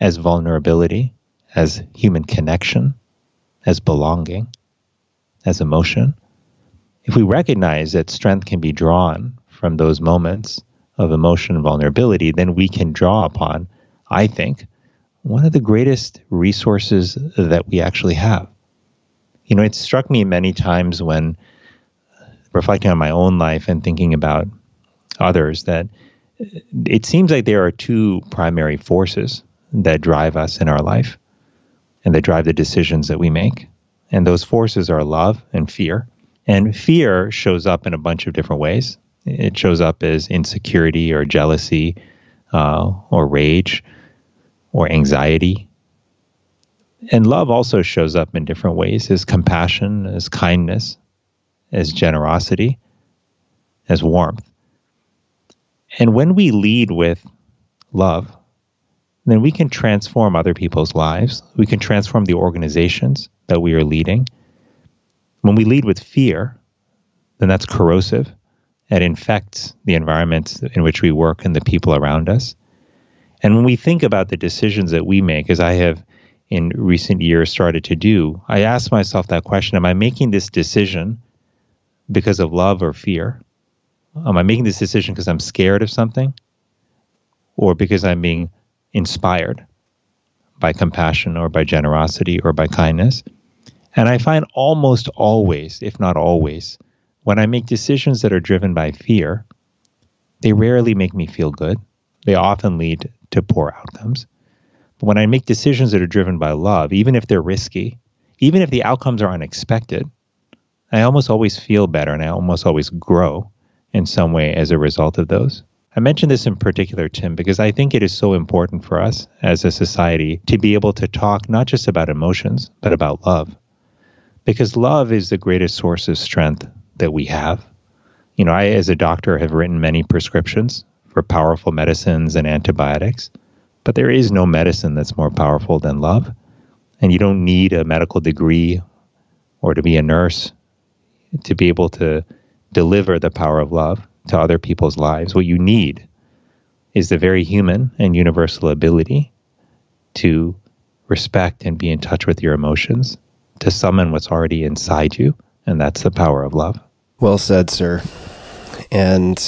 as vulnerability, as human connection, as belonging, as emotion. If we recognize that strength can be drawn from those moments of emotion and vulnerability, then we can draw upon, I think, one of the greatest resources that we actually have. You know, it struck me many times when reflecting on my own life and thinking about others that it seems like there are two primary forces that drive us in our life and that drive the decisions that we make. And those forces are love and fear. And fear shows up in a bunch of different ways. It shows up as insecurity or jealousy uh, or rage or anxiety. And love also shows up in different ways as compassion, as kindness, as generosity, as warmth. And when we lead with love, then we can transform other people's lives. We can transform the organizations that we are leading. When we lead with fear, then that's corrosive. It infects the environment in which we work and the people around us. And when we think about the decisions that we make, as I have in recent years started to do, I ask myself that question Am I making this decision because of love or fear? Am I making this decision because I'm scared of something? Or because I'm being inspired by compassion or by generosity or by kindness? And I find almost always, if not always, when I make decisions that are driven by fear, they rarely make me feel good. They often lead to poor outcomes. But when I make decisions that are driven by love, even if they're risky, even if the outcomes are unexpected, I almost always feel better and I almost always grow in some way as a result of those. I mention this in particular, Tim, because I think it is so important for us as a society to be able to talk not just about emotions, but about love. Because love is the greatest source of strength that we have. You know, I, as a doctor, have written many prescriptions for powerful medicines and antibiotics, but there is no medicine that's more powerful than love. And you don't need a medical degree or to be a nurse to be able to deliver the power of love to other people's lives, what you need is the very human and universal ability to respect and be in touch with your emotions, to summon what's already inside you, and that's the power of love. Well said, sir. And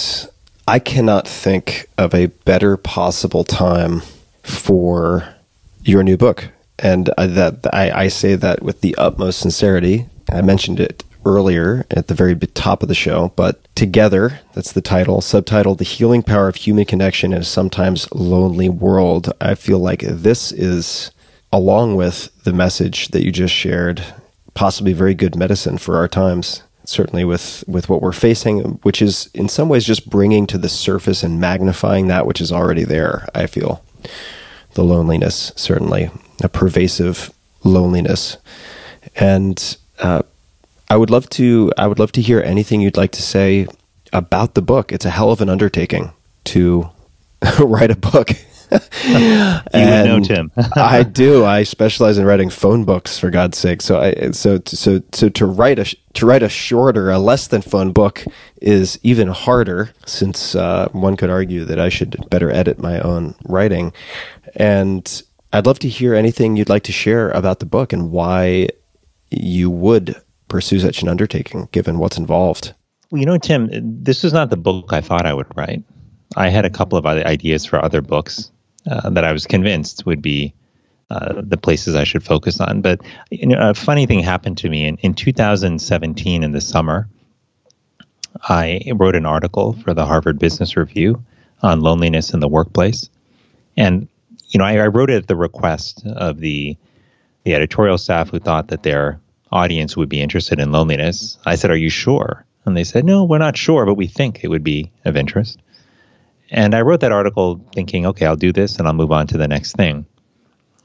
I cannot think of a better possible time for your new book. And I, that I, I say that with the utmost sincerity. I mentioned it earlier at the very top of the show, but Together, that's the title, subtitled The Healing Power of Human Connection in a Sometimes Lonely World. I feel like this is, along with the message that you just shared, possibly very good medicine for our times. Certainly, with, with what we're facing, which is in some ways just bringing to the surface and magnifying that which is already there, I feel. The loneliness, certainly, a pervasive loneliness. And uh, I would love to. I would love to hear anything you'd like to say about the book. It's a hell of an undertaking to write a book. You would know, Tim. I do. I specialize in writing phone books, for God's sake. So, I so so so to write a to write a shorter, a less than phone book is even harder. Since uh, one could argue that I should better edit my own writing, and I'd love to hear anything you'd like to share about the book and why you would pursue such an undertaking, given what's involved? Well, you know, Tim, this was not the book I thought I would write. I had a couple of other ideas for other books uh, that I was convinced would be uh, the places I should focus on. But you know, a funny thing happened to me in, in 2017 in the summer. I wrote an article for the Harvard Business Review on loneliness in the workplace, and you know, I, I wrote it at the request of the the editorial staff who thought that their audience would be interested in loneliness. I said, Are you sure? And they said, No, we're not sure, but we think it would be of interest. And I wrote that article thinking, okay, I'll do this and I'll move on to the next thing.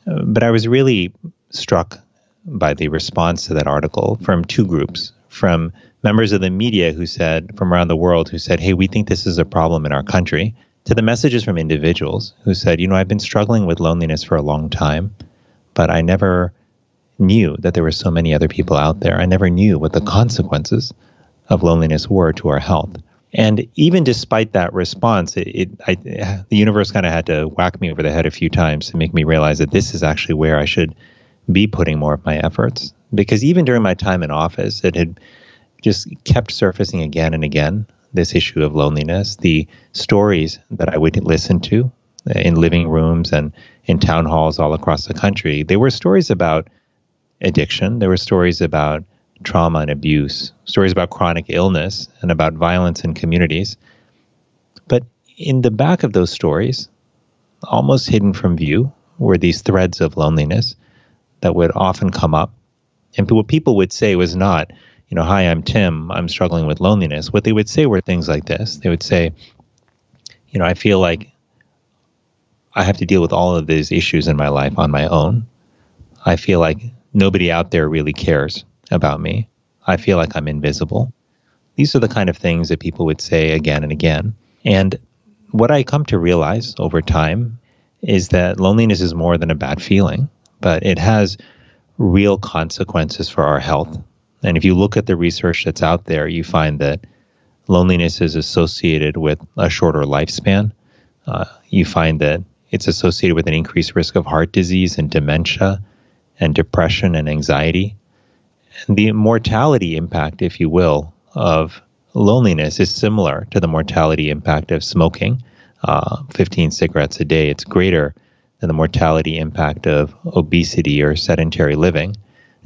Uh, but I was really struck by the response to that article from two groups from members of the media who said, from around the world, who said, hey, we think this is a problem in our country, to the messages from individuals who said, you know, I've been struggling with loneliness for a long time, but I never knew that there were so many other people out there. I never knew what the consequences of loneliness were to our health. And even despite that response, it, it I, the universe kind of had to whack me over the head a few times to make me realize that this is actually where I should be putting more of my efforts. Because even during my time in office, it had just kept surfacing again and again this issue of loneliness. The stories that I would listen to uh, in living rooms and in town halls all across the country, they were stories about addiction. There were stories about trauma and abuse, stories about chronic illness and about violence in communities. But in the back of those stories, almost hidden from view, were these threads of loneliness that would often come up. And what people would say was not, you know, hi, I'm Tim, I'm struggling with loneliness. What they would say were things like this. They would say, you know, I feel like I have to deal with all of these issues in my life on my own. I feel like nobody out there really cares about me. I feel like I'm invisible. These are the kind of things that people would say again and again. And what I come to realize over time is that loneliness is more than a bad feeling, but it has real consequences for our health. And if you look at the research that's out there, you find that loneliness is associated with a shorter lifespan. Uh, you find that it's associated with an increased risk of heart disease and dementia and depression and anxiety. The mortality impact, if you will, of loneliness is similar to the mortality impact of smoking, uh, 15 cigarettes a day. It's greater than the mortality impact of obesity or sedentary living.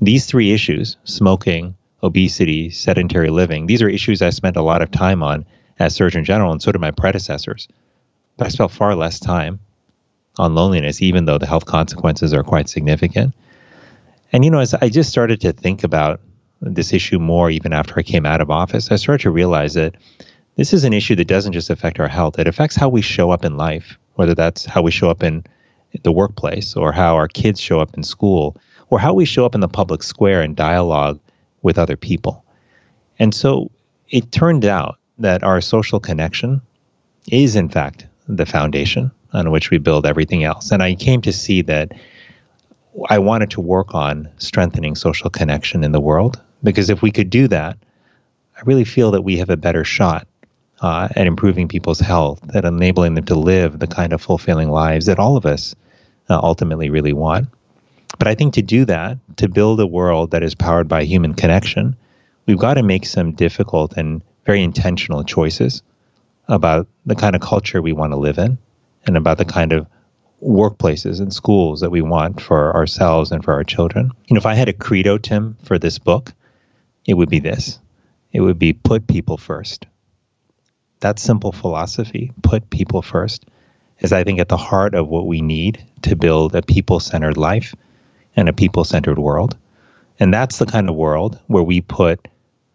These three issues smoking, obesity, sedentary living these are issues I spent a lot of time on as Surgeon General, and so did my predecessors. But I spent far less time on loneliness, even though the health consequences are quite significant. And, you know, as I just started to think about this issue more, even after I came out of office, I started to realize that this is an issue that doesn't just affect our health, it affects how we show up in life, whether that's how we show up in the workplace or how our kids show up in school or how we show up in the public square and dialogue with other people. And so it turned out that our social connection is, in fact, the foundation on which we build everything else. And I came to see that I wanted to work on strengthening social connection in the world because if we could do that, I really feel that we have a better shot uh, at improving people's health, at enabling them to live the kind of fulfilling lives that all of us uh, ultimately really want. But I think to do that, to build a world that is powered by human connection, we've got to make some difficult and very intentional choices about the kind of culture we want to live in and about the kind of workplaces and schools that we want for ourselves and for our children. You know, if I had a credo, Tim, for this book, it would be this it would be put people first. That simple philosophy, put people first, is I think at the heart of what we need to build a people centered life and a people centered world. And that's the kind of world where we put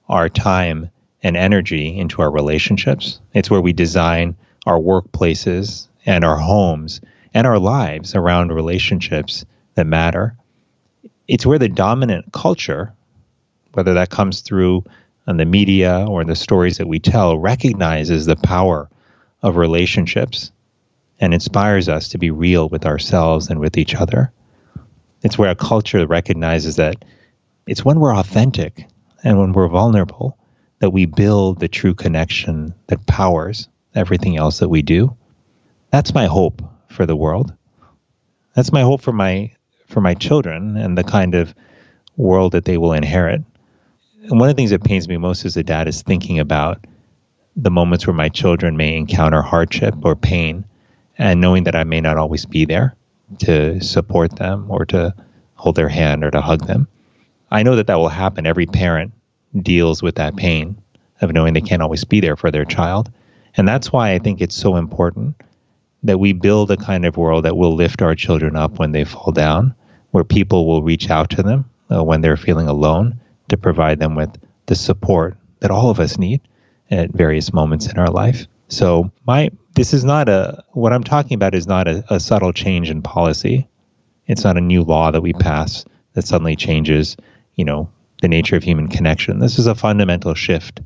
our time and energy into our relationships. It's where we design our workplaces and our homes and our lives around relationships that matter. It's where the dominant culture, whether that comes through in the media or in the stories that we tell, recognizes the power of relationships and inspires us to be real with ourselves and with each other. It's where a culture recognizes that it's when we're authentic and when we're vulnerable that we build the true connection that powers everything else that we do. That's my hope for the world. That's my hope for my for my children and the kind of world that they will inherit. And one of the things that pains me most as a dad is thinking about the moments where my children may encounter hardship or pain and knowing that I may not always be there to support them or to hold their hand or to hug them. I know that that will happen. Every parent deals with that pain of knowing they can't always be there for their child. And that's why I think it's so important that we build a kind of world that will lift our children up when they fall down, where people will reach out to them uh, when they're feeling alone to provide them with the support that all of us need at various moments in our life. So my this is not a what I'm talking about is not a, a subtle change in policy. It's not a new law that we pass that suddenly changes, you know, the nature of human connection. This is a fundamental shift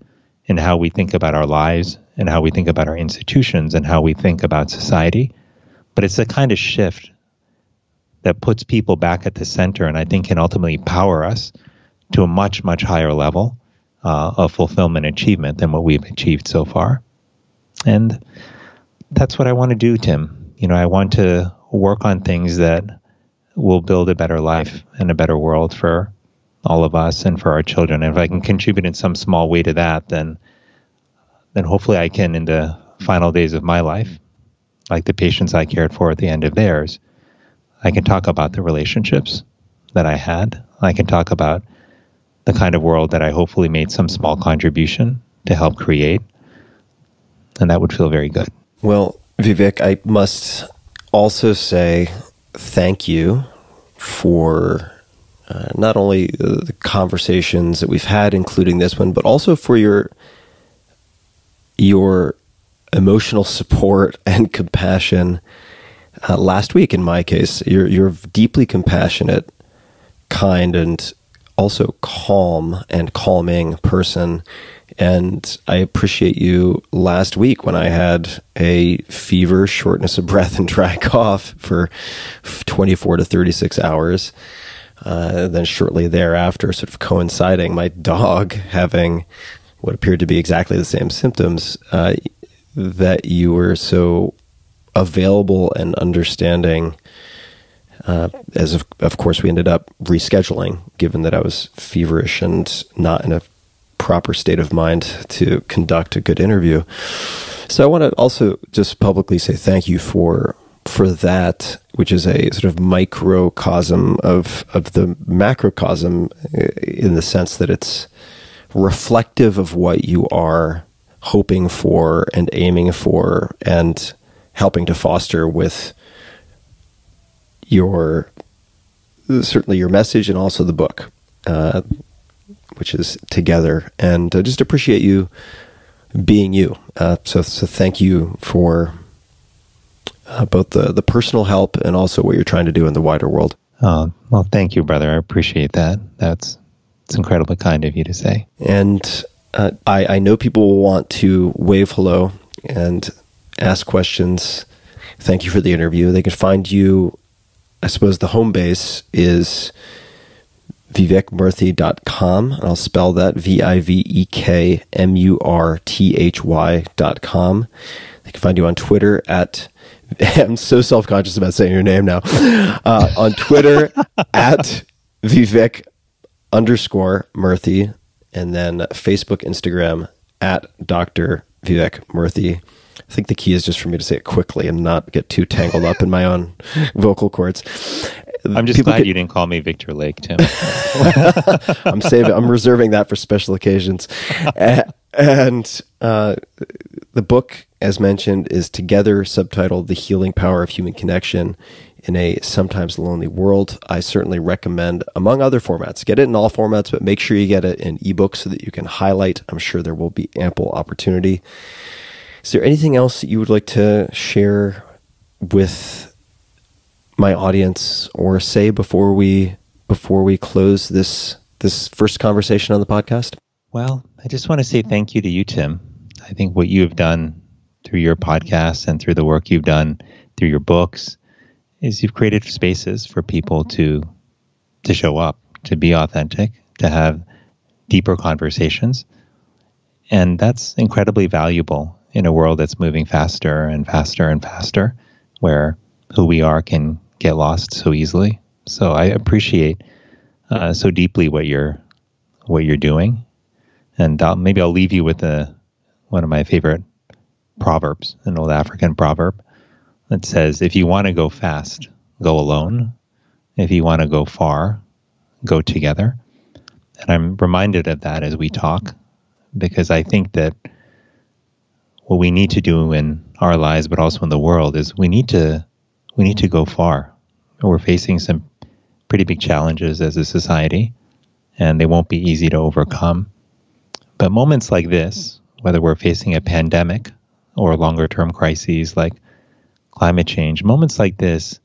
in how we think about our lives and how we think about our institutions and how we think about society. But it's a kind of shift that puts people back at the center and I think can ultimately power us to a much, much higher level uh, of fulfillment achievement than what we've achieved so far. And that's what I want to do, Tim. You know, I want to work on things that will build a better life and a better world for all of us and for our children. And if I can contribute in some small way to that, then then hopefully I can in the final days of my life, like the patients I cared for at the end of theirs, I can talk about the relationships that I had. I can talk about the kind of world that I hopefully made some small contribution to help create. And that would feel very good. Well, Vivek, I must also say thank you for uh, not only the conversations that we've had, including this one, but also for your your emotional support and compassion. Uh, last week, in my case, you're you're deeply compassionate, kind, and also calm and calming person. And I appreciate you last week when I had a fever, shortness of breath, and dry cough for 24 to 36 hours. Uh, then shortly thereafter, sort of coinciding, my dog having what appeared to be exactly the same symptoms, uh, that you were so available and understanding. Uh, as of, of course we ended up rescheduling, given that I was feverish and not in a proper state of mind to conduct a good interview. So I want to also just publicly say thank you for for that, which is a sort of microcosm of of the macrocosm, uh, in the sense that it's reflective of what you are hoping for and aiming for, and helping to foster with your certainly your message and also the book, uh, which is together. And uh, just appreciate you being you. Uh, so so thank you for uh, both the, the personal help and also what you're trying to do in the wider world. Oh, well, thank you, brother. I appreciate that. That's it's incredibly kind of you to say. And uh, I, I know people will want to wave hello and ask questions. Thank you for the interview. They can find you. I suppose the home base is vivekmurthy.com. And I'll spell that V I V E K M U R T H Y.com. They can find you on Twitter at, I'm so self conscious about saying your name now. Uh, on Twitter at Vivek underscore Murthy, and then Facebook, Instagram at Dr. Vivek Murthy. I think the key is just for me to say it quickly and not get too tangled up in my own vocal cords. I'm just People glad can- you didn't call me Victor Lake, Tim. I'm saving. I'm reserving that for special occasions. And uh, the book, as mentioned, is together subtitled "The Healing Power of Human Connection in a Sometimes Lonely World." I certainly recommend, among other formats, get it in all formats, but make sure you get it in ebook so that you can highlight. I'm sure there will be ample opportunity. Is there anything else that you would like to share with my audience or say before we before we close this this first conversation on the podcast? Well, I just want to say thank you to you, Tim. I think what you have done through your podcast and through the work you've done through your books is you've created spaces for people to to show up, to be authentic, to have deeper conversations. And that's incredibly valuable in a world that's moving faster and faster and faster, where who we are can get lost so easily. So I appreciate uh, so deeply what you're what you're doing and I'll, maybe I'll leave you with a, one of my favorite proverbs, an old African proverb that says, If you want to go fast, go alone. If you want to go far, go together. And I'm reminded of that as we talk because I think that what we need to do in our lives, but also in the world, is we need to we need to go far. We're facing some pretty big challenges as a society, and they won't be easy to overcome. But moments like this, whether we're facing a pandemic or longer term crises like climate change, moments like this,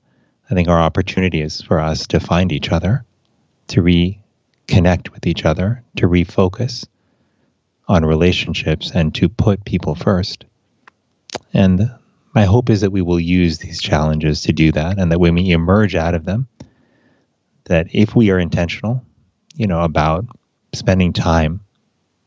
I think are opportunities for us to find each other, to reconnect with each other, to refocus on relationships, and to put people first. And my hope is that we will use these challenges to do that, and that when we emerge out of them, that if we are intentional, you know, about spending time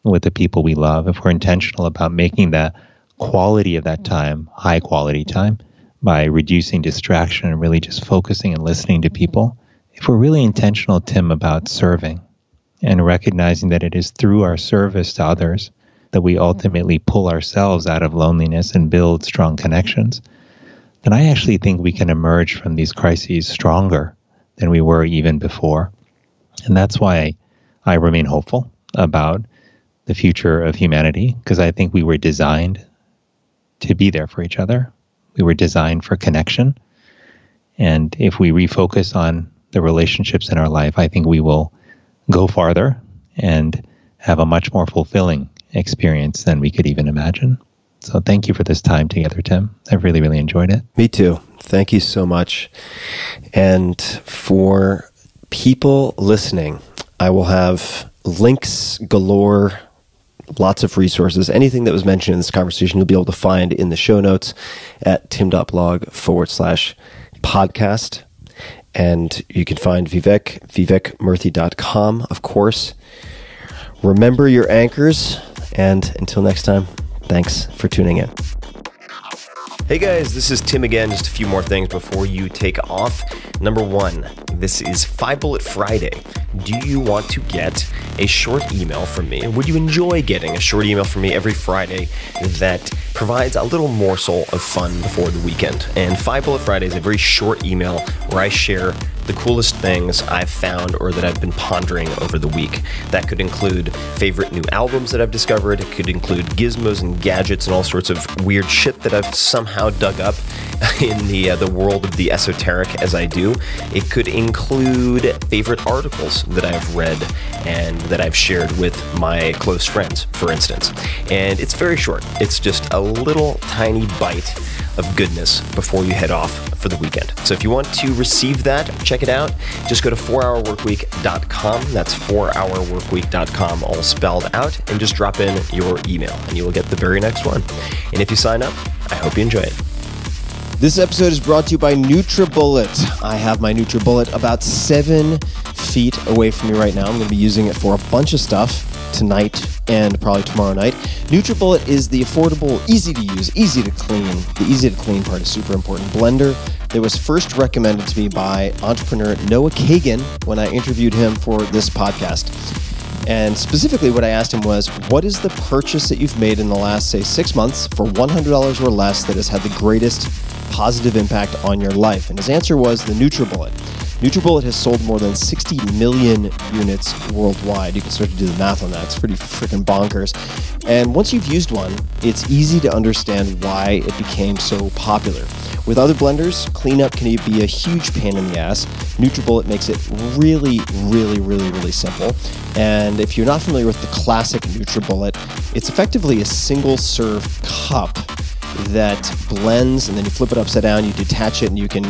with the people we love, if we're intentional about making the quality of that time high quality time by reducing distraction and really just focusing and listening to people, if we're really intentional, Tim, about serving and recognizing that it is through our service to others that we ultimately pull ourselves out of loneliness and build strong connections, then I actually think we can emerge from these crises stronger than we were even before. And that's why I remain hopeful about the future of humanity because I think we were designed to be there for each other. We were designed for connection. And if we refocus on the relationships in our life, I think we will go farther and have a much more fulfilling experience than we could even imagine. So thank you for this time together, Tim. I've really, really enjoyed it. Me too. Thank you so much. And for people listening, I will have links galore, lots of resources. Anything that was mentioned in this conversation, you'll be able to find in the show notes at tim.blog forward slash podcast. And you can find Vivek, vivekmurthy.com, of course. Remember your anchors. And until next time, thanks for tuning in. Hey guys, this is Tim again. Just a few more things before you take off. Number one, this is Five Bullet Friday. Do you want to get a short email from me? Would you enjoy getting a short email from me every Friday that provides a little morsel of fun before the weekend? And Five Bullet Friday is a very short email where I share the coolest things I've found or that I've been pondering over the week. That could include favorite new albums that I've discovered, it could include gizmos and gadgets and all sorts of weird shit that I've somehow dug up in the uh, the world of the esoteric as I do. It could include favorite articles that I've read and that I've shared with my close friends, for instance. And it's very short. It's just a little tiny bite of goodness before you head off for the weekend. So if you want to receive that, check it out. Just go to 4hourworkweek.com. That's 4hourworkweek.com, all spelled out, and just drop in your email, and you will get the very next one. And if you sign up, I hope you enjoy it. This episode is brought to you by NutriBullet. I have my NutriBullet about seven feet away from me right now. I'm going to be using it for a bunch of stuff tonight and probably tomorrow night. NutriBullet is the affordable, easy to use, easy to clean. The easy to clean part is super important. Blender that was first recommended to me by entrepreneur Noah Kagan when I interviewed him for this podcast. And specifically, what I asked him was, What is the purchase that you've made in the last, say, six months for $100 or less that has had the greatest positive impact on your life? And his answer was the NutriBullet. NutriBullet has sold more than 60 million units worldwide. You can start to do the math on that. It's pretty freaking bonkers. And once you've used one, it's easy to understand why it became so popular. With other blenders, cleanup can be a huge pain in the ass. NutriBullet makes it really, really, really, really simple. And if you're not familiar with the classic NutriBullet, it's effectively a single serve cup that blends and then you flip it upside down, you detach it, and you can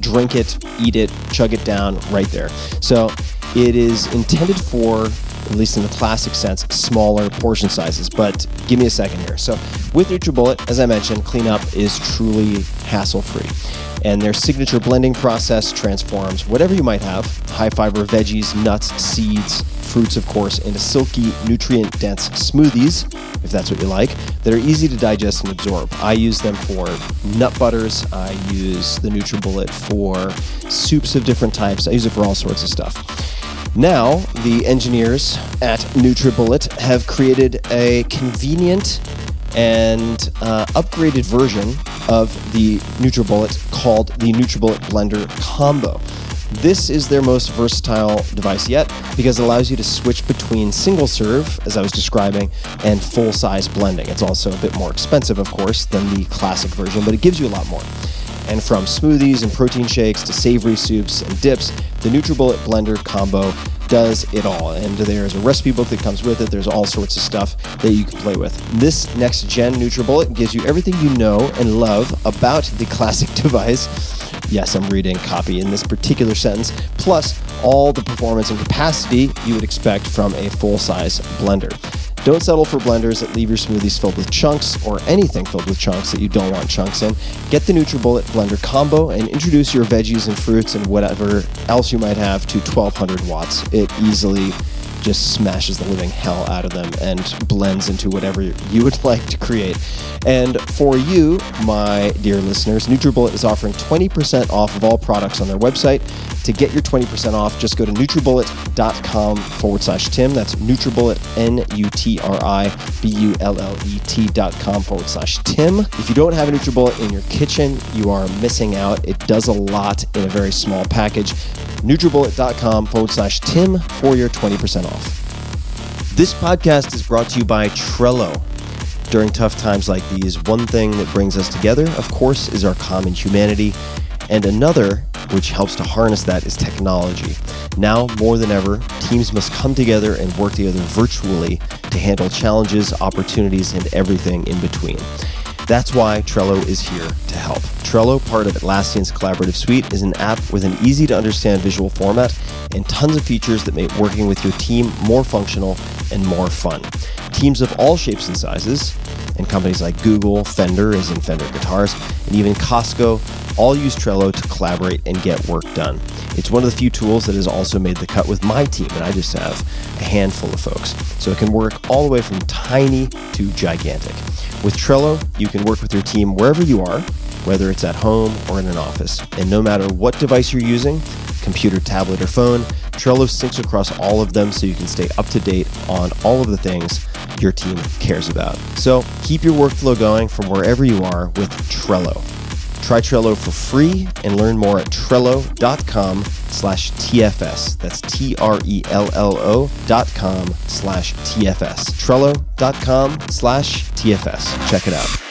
drink it, eat it, chug it down right there. So it is intended for, at least in the classic sense, smaller portion sizes. But give me a second here. So with NutriBullet, as I mentioned, cleanup is truly hassle free. And their signature blending process transforms whatever you might have high fiber veggies, nuts, seeds, fruits, of course, into silky, nutrient dense smoothies, if that's what you like, that are easy to digest and absorb. I use them for nut butters. I use the NutriBullet for soups of different types. I use it for all sorts of stuff. Now, the engineers at NutriBullet have created a convenient and uh, upgraded version of the NutriBullet called the NutriBullet Blender Combo. This is their most versatile device yet because it allows you to switch between single serve, as I was describing, and full size blending. It's also a bit more expensive, of course, than the classic version, but it gives you a lot more. And from smoothies and protein shakes to savory soups and dips, the NutriBullet Blender combo does it all. And there's a recipe book that comes with it. There's all sorts of stuff that you can play with. This next gen NutriBullet gives you everything you know and love about the classic device. Yes, I'm reading copy in this particular sentence, plus all the performance and capacity you would expect from a full size blender. Don't settle for blenders that leave your smoothies filled with chunks or anything filled with chunks that you don't want chunks in. Get the NutriBullet blender combo and introduce your veggies and fruits and whatever else you might have to 1200 watts. It easily just smashes the living hell out of them and blends into whatever you would like to create. And for you, my dear listeners, NutriBullet is offering 20% off of all products on their website. To get your 20% off, just go to NutriBullet.com forward slash Tim. That's NutriBullet, N-U-T-R-I-B-U-L-L-E-T dot com forward slash Tim. If you don't have a NutriBullet in your kitchen, you are missing out. It does a lot in a very small package. NutriBullet.com forward slash Tim for your 20% off. This podcast is brought to you by Trello. During tough times like these, one thing that brings us together, of course, is our common humanity. And another, which helps to harness that, is technology. Now, more than ever, teams must come together and work together virtually to handle challenges, opportunities, and everything in between. That's why Trello is here to help. Trello, part of Atlassian's collaborative suite, is an app with an easy to understand visual format and tons of features that make working with your team more functional and more fun. Teams of all shapes and sizes, and companies like Google, Fender, as in Fender guitars, and even Costco all use Trello to collaborate and get work done. It's one of the few tools that has also made the cut with my team, and I just have a handful of folks. So it can work all the way from tiny to gigantic. With Trello, you can work with your team wherever you are, whether it's at home or in an office. And no matter what device you're using, computer, tablet, or phone, Trello syncs across all of them so you can stay up to date on all of the things your team cares about. So keep your workflow going from wherever you are with Trello. Try Trello for free and learn more at trello.com slash TFS. That's T-R-E-L-L-O dot com slash TFS. Trello.com slash TFS. Check it out.